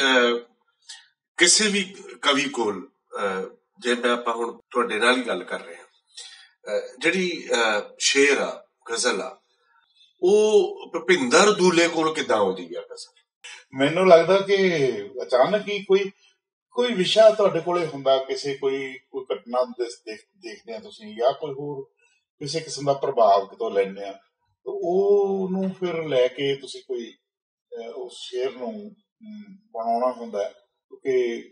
ਕਿਸੇ ਵੀ ਕਵੀ ਕੋਲ ਜੇ ਮੈਂ ਆਪਾਂ ਹੁਣ ਤੁਹਾਡੇ ਨਾਲ ਹੀ ਗੱਲ ਕਰ ਰਹੇ ਹਾਂ ਅਹ, ਜਿਹੜੀ ਸ਼ੇਰ ਆ ਗਜ਼ਲ ਆ ਉਹ ਭੁਪਿੰਦਰ ਦੂਲੇ ਕੋਲ ਕਿੱਦਾਂ ਆਉਂਦੀ ਆ ਗਜ਼ਲ? ਮੈਨੂੰ ਲੱਗਦਾ ਕਿ ਅਚਾਨਕ ਹੀ ਕੋਈ ਕੋਈ ਵਿਸ਼ਾ ਤੁਹਾਡੇ ਕੋਲੇ ਹੁੰਦਾ ਕਿਸੇ ਕੋਈ ਕੋਈ ਘਟਨਾ ਦੇਖਦੇ ਆ ਤੁਸੀਂ ਜਾਂ ਕੋਈ ਹੋਰ ਕਿਸੇ ਕਿਸਮ ਦਾ ਪ੍ਰਭਾਵ ਕਿਤੋਂ ਲੈਂਦੇ ਆ ਤਾਂ ਉਹਨੂੰ ਫਿਰ ਲੈ ਕੇ ਤੁਸੀਂ ਕੋਈ ਉਸ ਸ਼ੇਰ ਨੂੰ ਬਣਾਉਣਾ ਹੁੰਦਾ ਹੈ। ਕਿਉਂਕਿ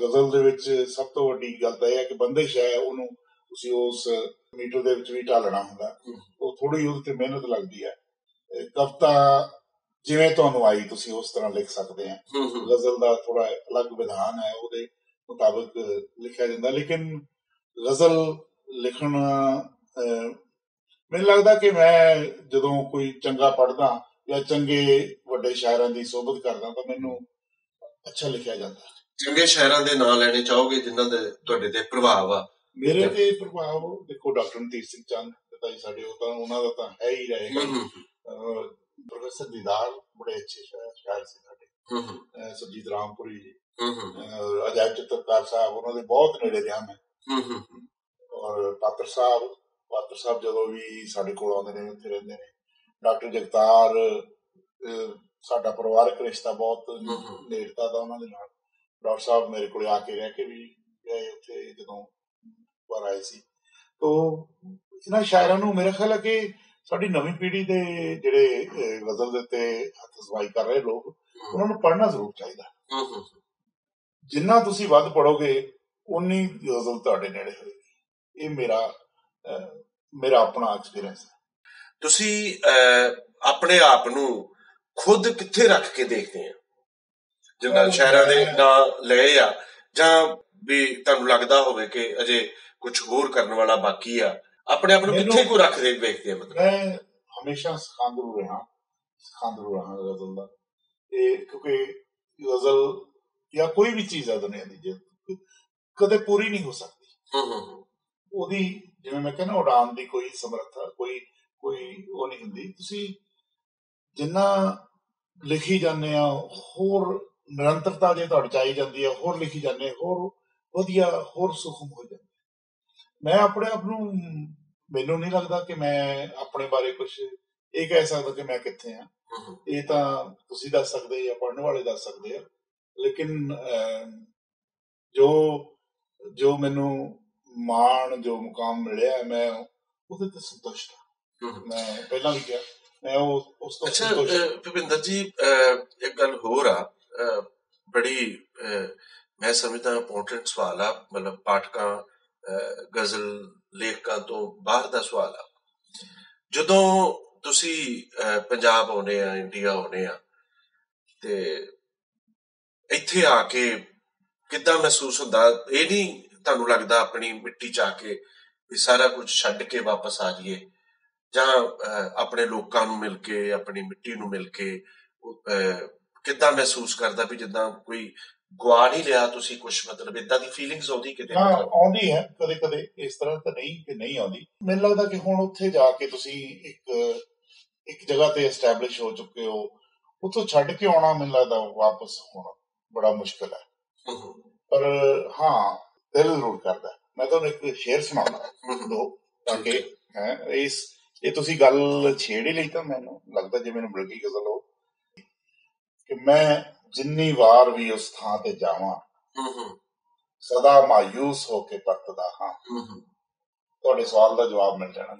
ਗਜ਼ਲ ਦੇ ਵਿੱਚ ਸਭ ਤੋਂ ਵੱਡੀ ਗੱਲ ਤਾਂ ਇਹ ਹੈ ਕਿ ਬੰਦਿਸ਼ ਹੈ ਉਹਨੂੰ ਤੁਸੀਂ ਉਸ ਮੀਟਰ ਦੇ ਵਿੱਚ ਵੀ ਢਾਲਣਾ ਹੁੰਦਾ। ਉਹ ਥੋੜੀ ਉਹਦੇ ਤੇ ਮਿਹਨਤ ਲੱਗਦੀ ਹੈ। ਕਵਿਤਾ ਜਿਵੇਂ ਤੁਹਾਨੂੰ ਆਈ ਤੁਸੀਂ ਉਸ ਤਰ੍ਹਾਂ ਲਿਖ ਸਕਦੇ ਆ। ਗਜ਼ਲ ਦਾ ਥੋੜਾ ਅਲੱਗ ਵਿਧਾਨ ਹੈ ਉਹਦੇ ਮੁਤਾਬਕ ਲਿਖਿਆ ਜਾਂਦਾ। ਲੇਕਿਨ ਗਜ਼ਲ ਲਿਖਣਾ ਮੈਨੂੰ ਲੱਗਦਾ ਕਿ ਮੈਂ ਜਦੋਂ ਕੋਈ ਚੰਗਾ ਪੜ੍ਹਦਾ ਜਾਂ ਚੰਗੇ ਵੱਡੇ ਸ਼ਾਇਰਾਂ ਦੀ ਸੋਭਤ ਕਰਦਾ ਤਾਂ ਮੈਨੂੰ ਅੱਛਾ ਲਿਖਿਆ ਜਾਂਦਾ। ਚੰਗੇ ਸ਼ਾਇਰਾਂ ਦੇ ਨਾਂ ਲੈਣੇ ਚਾਹੋਗੇ ਜਿਨ੍ਹਾਂ ਦੇ ਤੁਹਾਡੇ ਤੇ ਪ੍ਰਭਾਵ ਆ? ਮੇਰੇ ਤੇ ਪ੍ਰਭਾਵ ਦੇਖੋ ਡਾਕਟਰ ਨਤੀਰ ਸਿੰਘ ਚੰਦ ਜੀ ਸਾਡੇ ਉਹ ਤਾਂ ਉਹਨਾਂ ਦਾ ਤਾਂ ਹੈ ਹੀ ਰਹੇਗਾ ਪ੍ਰੋਫੈਸਰ ਦੀਦਾਰ ਬੜੇ ਅੱਛੇ ਸ਼ਾਇਰ ਸੀ ਸਾਡੇ। ਸੁਰਜੀਤ ਰਾਮਪੁਰੀ ਜੀ। ਅਜਾਇਬ ਚਿੱਤਰਕਾਰ ਸਾਹਿਬ ਉਹਨਾਂ ਦੇ ਬਹੁਤ ਨੇੜੇ ਰਿਹਾ ਮੈਂ। ਔਰ ਪਾਤਰ ਸਾਹਿਬ ਪਾਤਰ ਸਾਹਿਬ ਜਦੋਂ ਵੀ ਸਾਡੇ ਕੋਲ ਆਉਂਦੇ ਨੇ ਉੱਥੇ ਰਹਿੰਦੇ ਨੇ। ਡਾਕਟਰ ਜਗਤਾਰ ਸਾਡਾ ਪਰਿਵਾਰਕ ਰਿਸ਼ਤਾ ਬਹੁਤ। ਨੇੜਤਾ ਦਾ ਉਹਨਾਂ ਦੇ ਨਾਲ। ਡਾਕਟਰ ਸਾਹਿਬ ਮੇਰੇ ਕੋਲ ਆ ਕੇ ਰਹਿ ਕੇ ਵੀ ਗਏ ਉੱਥੇ ਜਦੋਂ ਵਾਰ ਆਏ ਸੀ। ਤੋ ਇਹਨਾਂ ਸ਼ਾਇਰਾਂ ਨੂੰ ਮੇਰਾ ਖਿਆਲ ਹੈ ਕਿ ਸਾਡੀ ਨਵੀਂ ਪੀੜ੍ਹੀ ਦੇ ਜਿਹੜੇ ਗਜ਼ਲ ਦੇ ਉੱਤੇ ਹੱਥ ਸਵਾਈ ਕਰ ਰਹੇ ਲੋਕ ਉਹਨਾਂ ਨੂੰ ਪੜ੍ਹਨਾ ਜ਼ਰੂਰ ਚਾਹੀਦਾ। ਜਿੰਨਾ ਤੁਸੀਂ ਵੱਧ ਪੜੋਗੇ ਉਨੀ ਗਜ਼ਲ ਤੁਹਾਡੇ ਨੇੜੇ ਹੋਏਗੀ। ਇਹ ਮੇਰਾ ਮੇਰਾ ਆਪਣਾ ਐਕਸਪੀਰੀਅੰਸ ਹੈ। ਤੁਸੀਂ ਆਪਣੇ ਆਪ ਨੂੰ ਖੁਦ ਕਿੱਥੇ ਰੱਖ ਕੇ ਦੇਖਦੇ ਆ? ਜਿਨ੍ਹਾਂ ਸ਼ਾਇਰਾਂ ਦੇ ਨਾਂ ਲਏ ਆ ਜਾਂ ਵੀ ਤੁਹਾਨੂੰ ਲੱਗਦਾ ਹੋਵੇ ਕਿ ਅਜੇ ਕੁਝ ਹੋਰ ਕਰਨ ਵਾਲਾ ਬਾਕੀ ਆ ਆਪਣੇ ਆਪ ਨੂੰ ਕਿੱਥੇ ਕੋ ਰੱਖਦੇ ਵੇਖਦੇ ਆ ਮਤਲਬ? ਮੈਂ ਹਮੇਸ਼ਾ ਸਿਖਾਂਦਰੂ ਰਹਾ ਸਿਖਾਂਦਰੂ ਰਹਾ ਗਜ਼ਲ ਦਾ। ਇਹ ਕਿਉਂਕਿ ਗਜ਼ਲ ਜਾਂ ਕੋਈ ਵੀ ਚੀਜ਼ ਹੈ ਦੁਨੀਆ ਦੀ ਜੇ ਕਦੇ ਪੂਰੀ ਨਹੀਂ ਹੋ ਸਕਦੀ। ਹੂੰ ਹੂੰ। ਉਹਦੀ ਜਿਵੇਂ ਮੈਂ ਕਹਿੰਦਾ ਉਡਾਨ ਦੀ ਕੋਈ ਸਮਰੱਥਾ ਕੋਈ ਕੋਈ ਉਹ ਨਹੀਂ ਹੁੰਦੀ। ਤੁਸੀਂ ਜਿੰਨਾ ਲਿਖੀ ਜਾਂਦੇ ਆ ਹੋਰ ਨਿਰੰਤਰਤਾ ਜੇ ਤੁਹਾਡੇ ਚਾਹੀ ਜਾਂਦੀ ਹੈ ਹੋਰ ਲਿਖੀ ਜਾਂਦੇ ਹੋਰ ਵਧੀਆ ਹੋਰ ਸੁਖਮ ਹੋ ਜਾਂਦੇ ਮੈਂ ਆਪਣੇ ਆਪ ਨੂੰ ਮੈਨੂੰ ਨਹੀਂ ਲੱਗਦਾ ਕਿ ਮੈਂ ਆਪਣੇ ਬਾਰੇ ਕੁਝ ਇਹ ਕਹਿ ਸਕਦਾ ਕਿ ਮੈਂ ਕਿੱਥੇ ਆ। ਇਹ ਤਾਂ ਤੁਸੀਂ ਦੱਸ ਸਕਦੇ ਜਾਂ ਪੜ੍ਹਨ ਵਾਲੇ ਦੱਸ ਸਕਦੇ ਆ। ਲੇਕਿਨ ਜੋ ਜੋ ਮੈਨੂੰ ਮਾਣ ਜੋ ਮੁਕਾਮ ਮਿਲਿਆ ਮੈਂ ਉਹਦੇ ਤੇ ਸੰਤੁਸ਼ਟ ਹੂੰ। ਮੈਂ ਪਹਿਲਾਂ ਵੀ ਕਿਹਾ ਮੈਂ ਉਹ ਉਸ ਤੋਂ ਅੱਛਾ ਭੁਪਿੰਦਰ ਜੀ ਇੱਕ ਗੱਲ ਹੋਰ ਆ। ਬੜੀ ਮੈਂ ਸਮਝਦਾ ਇੰਪੋਰਟੈਂਟ ਸਵਾਲ ਆ। ਮਤਲਬ ਪਾਠਕਾਂ ਅਹ, ਗਜ਼ਲ ਲੇਖਕਾਂ ਤੋਂ ਬਾਹਰ ਦਾ ਸਵਾਲ ਆ। ਜਦੋਂ ਤੁਸੀਂ ਅਹ, ਪੰਜਾਬ ਆਉਨੇ ਆ ਇੰਡੀਆ ਆਉਨੇ ਆ ਤੇ ਇੱਥੇ ਆ ਕੇ ਕਿੱਦਾਂ ਮਹਿਸੂਸ ਹੁੰਦਾ? ਇਹ ਨਹੀਂ ਤੁਹਾਨੂੰ ਲੱਗਦਾ ਆਪਣੀ ਮਿੱਟੀ ਚ ਆ ਕੇ ਵੀ ਸਾਰਾ ਕੁਝ ਛੱਡ ਕੇ ਵਾਪਸ ਆ ਜਾਈਏ? ਜਾਂ ਆਪਣੇ ਲੋਕਾਂ ਨੂੰ ਮਿਲ ਕੇ ਆਪਣੀ ਮਿੱਟੀ ਨੂੰ ਮਿਲ ਕੇ ਕਿੱਦਾਂ ਮਹਿਸੂਸ ਕਰਦਾ ਵੀ ਜਿੱਦਾਂ ਕੋਈ ਗਵਾ ਨਹੀਂ ਲਿਆ ਤੁਸੀਂ ਕੁਝ ਮਤਲਬ ਇਦਾਂ ਦੀ ਫੀਲਿੰਗਸ ਆਉਂਦੀ ਕਿਤੇ ਹਾਂ ਆਉਂਦੀ ਹੈ ਕਦੇ ਕਦੇ ਇਸ ਤਰ੍ਹਾਂ ਤਾਂ ਨਹੀਂ ਕਿ ਨਹੀਂ ਆਉਂਦੀ। ਮੈਨੂੰ ਲੱਗਦਾ ਕਿ ਹੁਣ ਉੱਥੇ ਜਾ ਕੇ ਤੁਸੀਂ ਇੱਕ ਇੱਕ ਜਗ੍ਹਾ ਤੇ ਐਸਟੈਬਲਿਸ਼ ਹੋ ਚੁੱਕੇ ਹੋ। ਉੱਥੋਂ ਛੱਡ ਕੇ ਆਉਣਾ ਮੈਨੂੰ ਲੱਗਦਾ ਵਾਪਸ ਹੋਣਾ ਬੜਾ ਮੁਸ਼ਕਲ ਹੈ। ਪਰ ਹਾਂ ਦਿਲ ਜ਼ਰੂਰ ਕਰਦਾ। ਮੈਂ ਤੁਹਾਨੂੰ ਇੱਕ ਸ਼ੇਰ ਹੂੰ, ਦੋ ਤਾਂ ਕਿ ਹੈ ਇਸ ਇਹ ਤੁਸੀਂ ਗੱਲ ਛੇੜ ਹੀ ਲਈ ਤਾਂ ਮੈਨੂੰ ਲੱਗਦਾ ਜਿਵੇਂ ਮੈਨੂੰ ਮਿਲ ਗਈ ਗਜ਼ਲ ਉਹ ਕਿ ਮੈਂ ਜਿੰਨੀ ਵਾਰ ਵੀ ਉਸ ਥਾਂ ਤੇ ਜਾਵਾਂ ਸਦਾ ਮਾਯੂਸ ਹੋ ਕੇ ਪਰਤਦਾ ਹਾਂ। ਤੁਹਾਡੇ ਸਵਾਲ ਦਾ ਜਵਾਬ ਮਿਲ ਜਾਣਾ।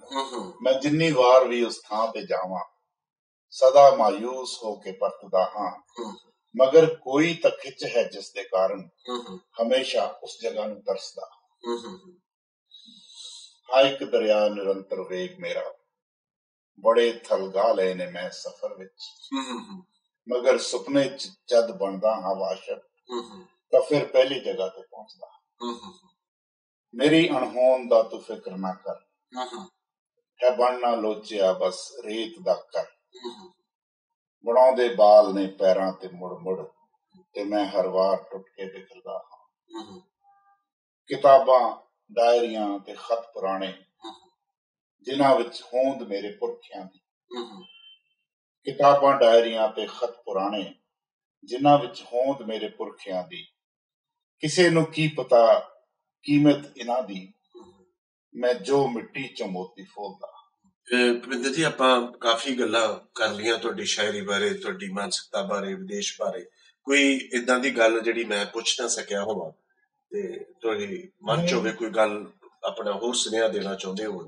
ਮੈਂ ਜਿੰਨੀ ਵਾਰ ਵੀ ਉਸ ਥਾਂ ਤੇ ਜਾਵਾਂ ਸਦਾ ਮਾਯੂਸ ਹੋ ਕੇ ਪਰਤਦਾ ਹਾਂ। ਮਗਰ ਕੋਈ ਤਾਂ ਖਿੱਚ ਹੈ ਜਿਸ ਦੇ ਕਾਰਨ ਹਮੇਸ਼ਾ ਉਸ ਜਗ੍ਹਾ ਨੂੰ ਤਰਸਦਾ। ਹਾਂ ਇੱਕ ਦਰਿਆ ਨਿਰੰਤਰ ਵੇਗ ਮੇਰਾ ਬੜੇ ਥਲਗਾ ਲਏ ਨੇ ਮੈਂ ਸਫ਼ਰ ਵਿੱਚ। ਮਗਰ ਸੁਪਨੇ ਚ ਜਦ ਬਣਦਾ ਹਾਂ ਵਾਸ਼ਕ ਤਾਂ ਫਿਰ ਪਹਿਲੀ ਜਗ੍ਹਾ ਤੇ ਪਹੁੰਚਦਾ। ਮੇਰੀ ਅਣਹੋਂਦ ਦਾ ਤੂੰ ਫਿਕਰ ਨਾ ਕਰ। ਹੂੰ ਬਣਨਾ ਲੋਚਿਆ ਬਸ ਰੇਤ ਦਾ ਕਰ। ਬਣਾਉਂਦੇ ਬਾਲ ਨੇ ਪੈਰਾਂ ਤੇ ਮੁੜ ਮੁੜ ਤੇ ਮੈਂ ਹਰ ਵਾਰ ਟੁੱਟ ਕੇ ਬਿਖਰਦਾ ਹੂੰ, ਕਿਤਾਬਾਂ ਡਾਇਰੀਆਂ ਤੇ ਖਤ ਪੁਰਾਣੇ ਜਿਨ੍ਹਾਂ ਵਿੱਚ ਹੋਂਦ ਮੇਰੇ ਪੁਰਖਿਆਂ ਦੀ। ਕਿਤਾਬਾਂ ਡਾਇਰੀਆਂ ਤੇ ਖਤ ਪੁਰਾਣੇ ਜਿਨ੍ਹਾਂ ਵਿੱਚ ਹੋਂਦ ਮੇਰੇ ਪੁਰਖਿਆਂ ਦੀ। ਕਿਸੇ ਨੂੰ ਕੀ ਪਤਾ ਕੀਮਤ ਇਹਨਾਂ ਦੀ? ਮੈਂ ਜੋ ਮਿੱਟੀ ਚੋਂ ਮੋਤੀ ਫੋਲਦਾ। ਭੁਪਿੰਦਰ ਜੀ ਆਪਾਂ ਕਾਫੀ ਗੱਲਾਂ ਕਰ ਲੀਆਂ ਤੁਹਾਡੀ ਸ਼ਾਇਰੀ ਬਾਰੇ ਤੁਹਾਡੀ ਮਾਨਸਿਕਤਾ ਬਾਰੇ ਵਿਦੇਸ਼ ਬਾਰੇ। ਕੋਈ ਇਦਾਂ ਦੀ ਗੱਲ ਜਿਹੜੀ ਮੈਂ ਪੁੱਛ ਨਾ ਸਕਿਆ ਹੋਵਾਂ ਤੇ ਤੁਹਾਡੀ ਮਨ ਚ ਹੋਵੇ ਕੋਈ ਗੱਲ ਆਪਣਾ ਹੋਰ ਸੁਨੇਹਾ ਦੇਣਾ ਚਾਹੁੰਦੇ ਹੋ?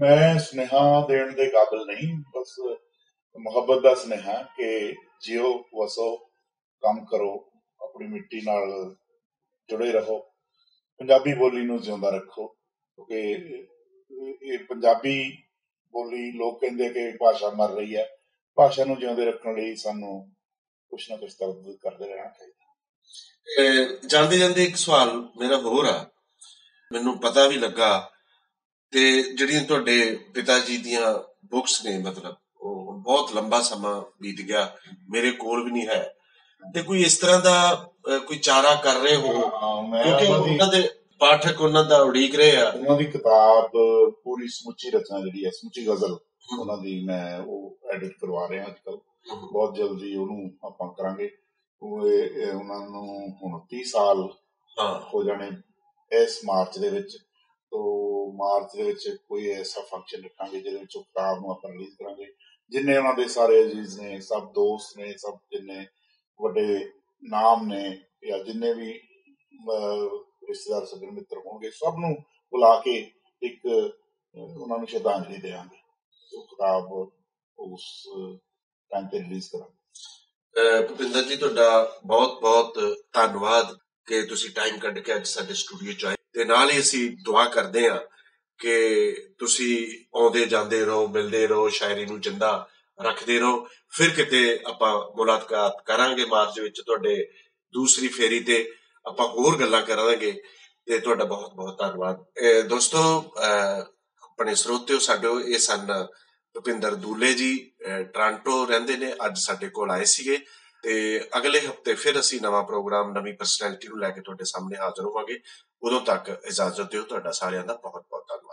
ਮੈਂ ਸੁਨੇਹਾ ਦੇਣ ਦੇ ਕਾਬਿਲ ਨਹੀਂ ਬਸ ਮੁਹੱਬਤ ਦਾ ਸੁਨੇਹਾ ਕਿ ਜਿਓ ਵਸੋ ਕੰਮ ਕਰੋ ਆਪਣੀ ਮਿੱਟੀ ਨਾਲ ਜੁੜੇ ਰਹੋ ਪੰਜਾਬੀ ਬੋਲੀ ਨੂੰ ਜਿਉਂਦਾ ਰੱਖੋ ਕਿਉਂਕਿ ਇਹ- ਪੰਜਾਬੀ ਬੋਲੀ ਲੋਕ ਕਹਿੰਦੇ ਕਿ ਭਾਸ਼ਾ ਮਰ ਰਹੀ ਹੈ ਭਾਸ਼ਾ ਨੂੰ ਜਿਉਂਦੇ ਰੱਖਣ ਲਈ ਸਾਨੂੰ ਕੁਛ ਨਾ ਕੁਛ ਤਰਬੂਤ ਕਰਦੇ ਰਹਿਣਾ ਚਾਹੀਦਾ। ਜਾਂਦੇ ਜਾਂਦੇ ਇੱਕ ਸਵਾਲ ਮੇਰਾ ਹੋਰ ਆ। ਮੈਨੂੰ ਪਤਾ ਵੀ ਲੱਗਾ ਤੇ ਜਿਹੜੀਆਂ ਤੁਹਾਡੇ ਪਿਤਾ ਜੀ ਦੀਆਂ ਬੁੱਕਸ ਨੇ ਮਤਲਬ ਉਹ ਬਹੁਤ ਲੰਬਾ ਸਮਾਂ ਬੀਤ ਗਿਆ ਮੇਰੇ ਕੋਲ ਵੀ ਨਹੀਂ ਹੈ। ਤੇ ਕੋਈ ਇਸ ਤਰ੍ਹਾਂ ਦਾ ਕੋਈ ਚਾਰਾ ਕਰ ਰਹੇ ਹੋ? ਕਿਉਂਕਿ ਉਹਨਾਂ ਦੀ- ਪਾਠਕ ਉਹਨਾਂ ਦਾ ਉਡੀਕ ਰਹੇ ਆ। ਉਹਨਾਂ ਦੀ ਕਿਤਾਬ ਪੂਰੀ ਸਮੁੱਚੀ ਰਚਨਾ ਜਿਹੜੀ ਹੈ ਸਮੁੱਚੀ ਗਜ਼ਲ ਉਹਨਾਂ ਦੀ ਮੈਂ ਉਹ ਐਡਿਟ ਕਰਵਾ ਰਿਹਾ ਅੱਜ ਕੱਲ ਬਹੁਤ ਜਲਦੀ ਉਹਨੂੰ ਆਪਾਂ ਕਰਾਂਗੇ। ਉਹ ਉਹਨਾਂ ਨੂੰ ਹੁਣ 30 ਸਾਲ ਹੋ ਜਾਣੇ ਇਸ ਮਾਰਚ ਦੇ ਵਿੱਚ ਤੋਂ ਮਾਰਚ ਦੇ ਵਿੱਚ ਕੋਈ ਐਸਾ ਫੰਕਸ਼ਨ ਰੱਖਾਂਗੇ ਜਿਹਦੇ ਵਿੱਚ ਉਹ ਕਿਤਾਬ ਨੂੰ ਆਪਾਂ ਰਿਲੀਜ਼ ਕਰਾਂਗੇ। ਜਿੰਨੇ ਉਹਨਾਂ ਦੇ ਸਾਰੇ ਅਜ਼ੀਜ਼ ਨੇ ਸਭ ਦੋਸਤ ਨੇ ਸਭ ਜਿੰਨੇ ਵੱਡੇ ਨਾਮ ਨੇ ਜਾਂ ਜਿੰਨੇ ਵੀ ਰਿਸ਼ਤੇਦਾਰ ਸੱਜਣ ਮਿੱਤਰ ਹੋਣਗੇ ਸਭ ਨੂੰ ਬੁਲਾ ਕੇ ਇੱਕ ਅਹ, ਉਹਨਾਂ ਨੂੰ ਸ਼ਰਧਾਂਜਲੀ ਦੇਵਾਂਗੇ। ਉਹ ਕਿਤਾਬ ਉਸ ਟਾਈਮ ਤੇ ਰਿਲੀਜ਼ ਕਰਾਂਗੇ। ਭੁਪਿੰਦਰ ਜੀ ਤੁਹਾਡਾ ਬਹੁਤ ਬਹੁਤ ਧੰਨਵਾਦ। ਕਿ ਤੁਸੀਂ ਟਾਈਮ ਕੱਢ ਕੇ ਅੱਜ ਸਾਡੇ ਸਟੂਡੀਓ ਚ ਆਏ। ਤੇ ਨਾਲ ਹੀ ਅਸੀਂ ਦੁਆ ਕਰਦੇ ਹਾਂ ਕਿ ਤੁਸੀਂ ਆਉਂਦੇ ਜਾਂਦੇ ਰਹੋ, ਮਿਲਦੇ ਰਹੋ, ਸ਼ਾਇਰੀ ਨੂੰ ਜਿੰਦਾ ਰੱਖਦੇ ਰਹੋ। ਫਿਰ ਕਿਤੇ ਆਪਾਂ ਮੁਲਾਕਾਤ ਕਰਾਂਗੇ ਮਾਰਚ ਵਿੱਚ ਤੁਹਾਡੇ ਦੂਸਰੀ ਫੇਰੀ ਤੇ। ਆਪਾਂ ਹੋਰ ਗੱਲਾਂ ਕਰਾਂਗੇ ਤੇ ਤੁਹਾਡਾ ਬਹੁਤ ਬਹੁਤ ਧੰਨਵਾਦ। ਦੋਸਤੋ, ਅਹ, ਆਪਣੇ ਸਰੋਤਿਓ ਸਾਡੇ ਇਹ ਸਨ ਭੁਪਿੰਦਰ ਦੂਲੇ ਜੀ, ਅਹ, ਟੋਰਾਂਟੋ ਰਹਿੰਦੇ ਨੇ, ਅੱਜ ਸਾਡੇ ਕੋਲ ਆਏ ਸੀਗੇ। ਤੇ ਅਗਲੇ ਹਫ਼ਤੇ ਫਿਰ ਅਸੀਂ ਨਵਾਂ ਪ੍ਰੋਗਰਾਮ, ਨਵੀਂ ਪਰਸਨੈਲਿਟੀ ਨੂੰ ਲੈ ਕੇ ਤੁਹਾਡੇ ਸਾਹਮਣੇ ਹਾਜ਼ਰ ਹੋਵਾਂਗੇ। ਉਦੋਂ ਤੱਕ ਇਜਾਜ਼ਤ ਦਿਓ, ਤੁਹਾਡਾ ਸਾਰਿਆਂ ਦਾ ਬਹੁਤ ਬਹੁਤ ਧੰਨਵਾਦ।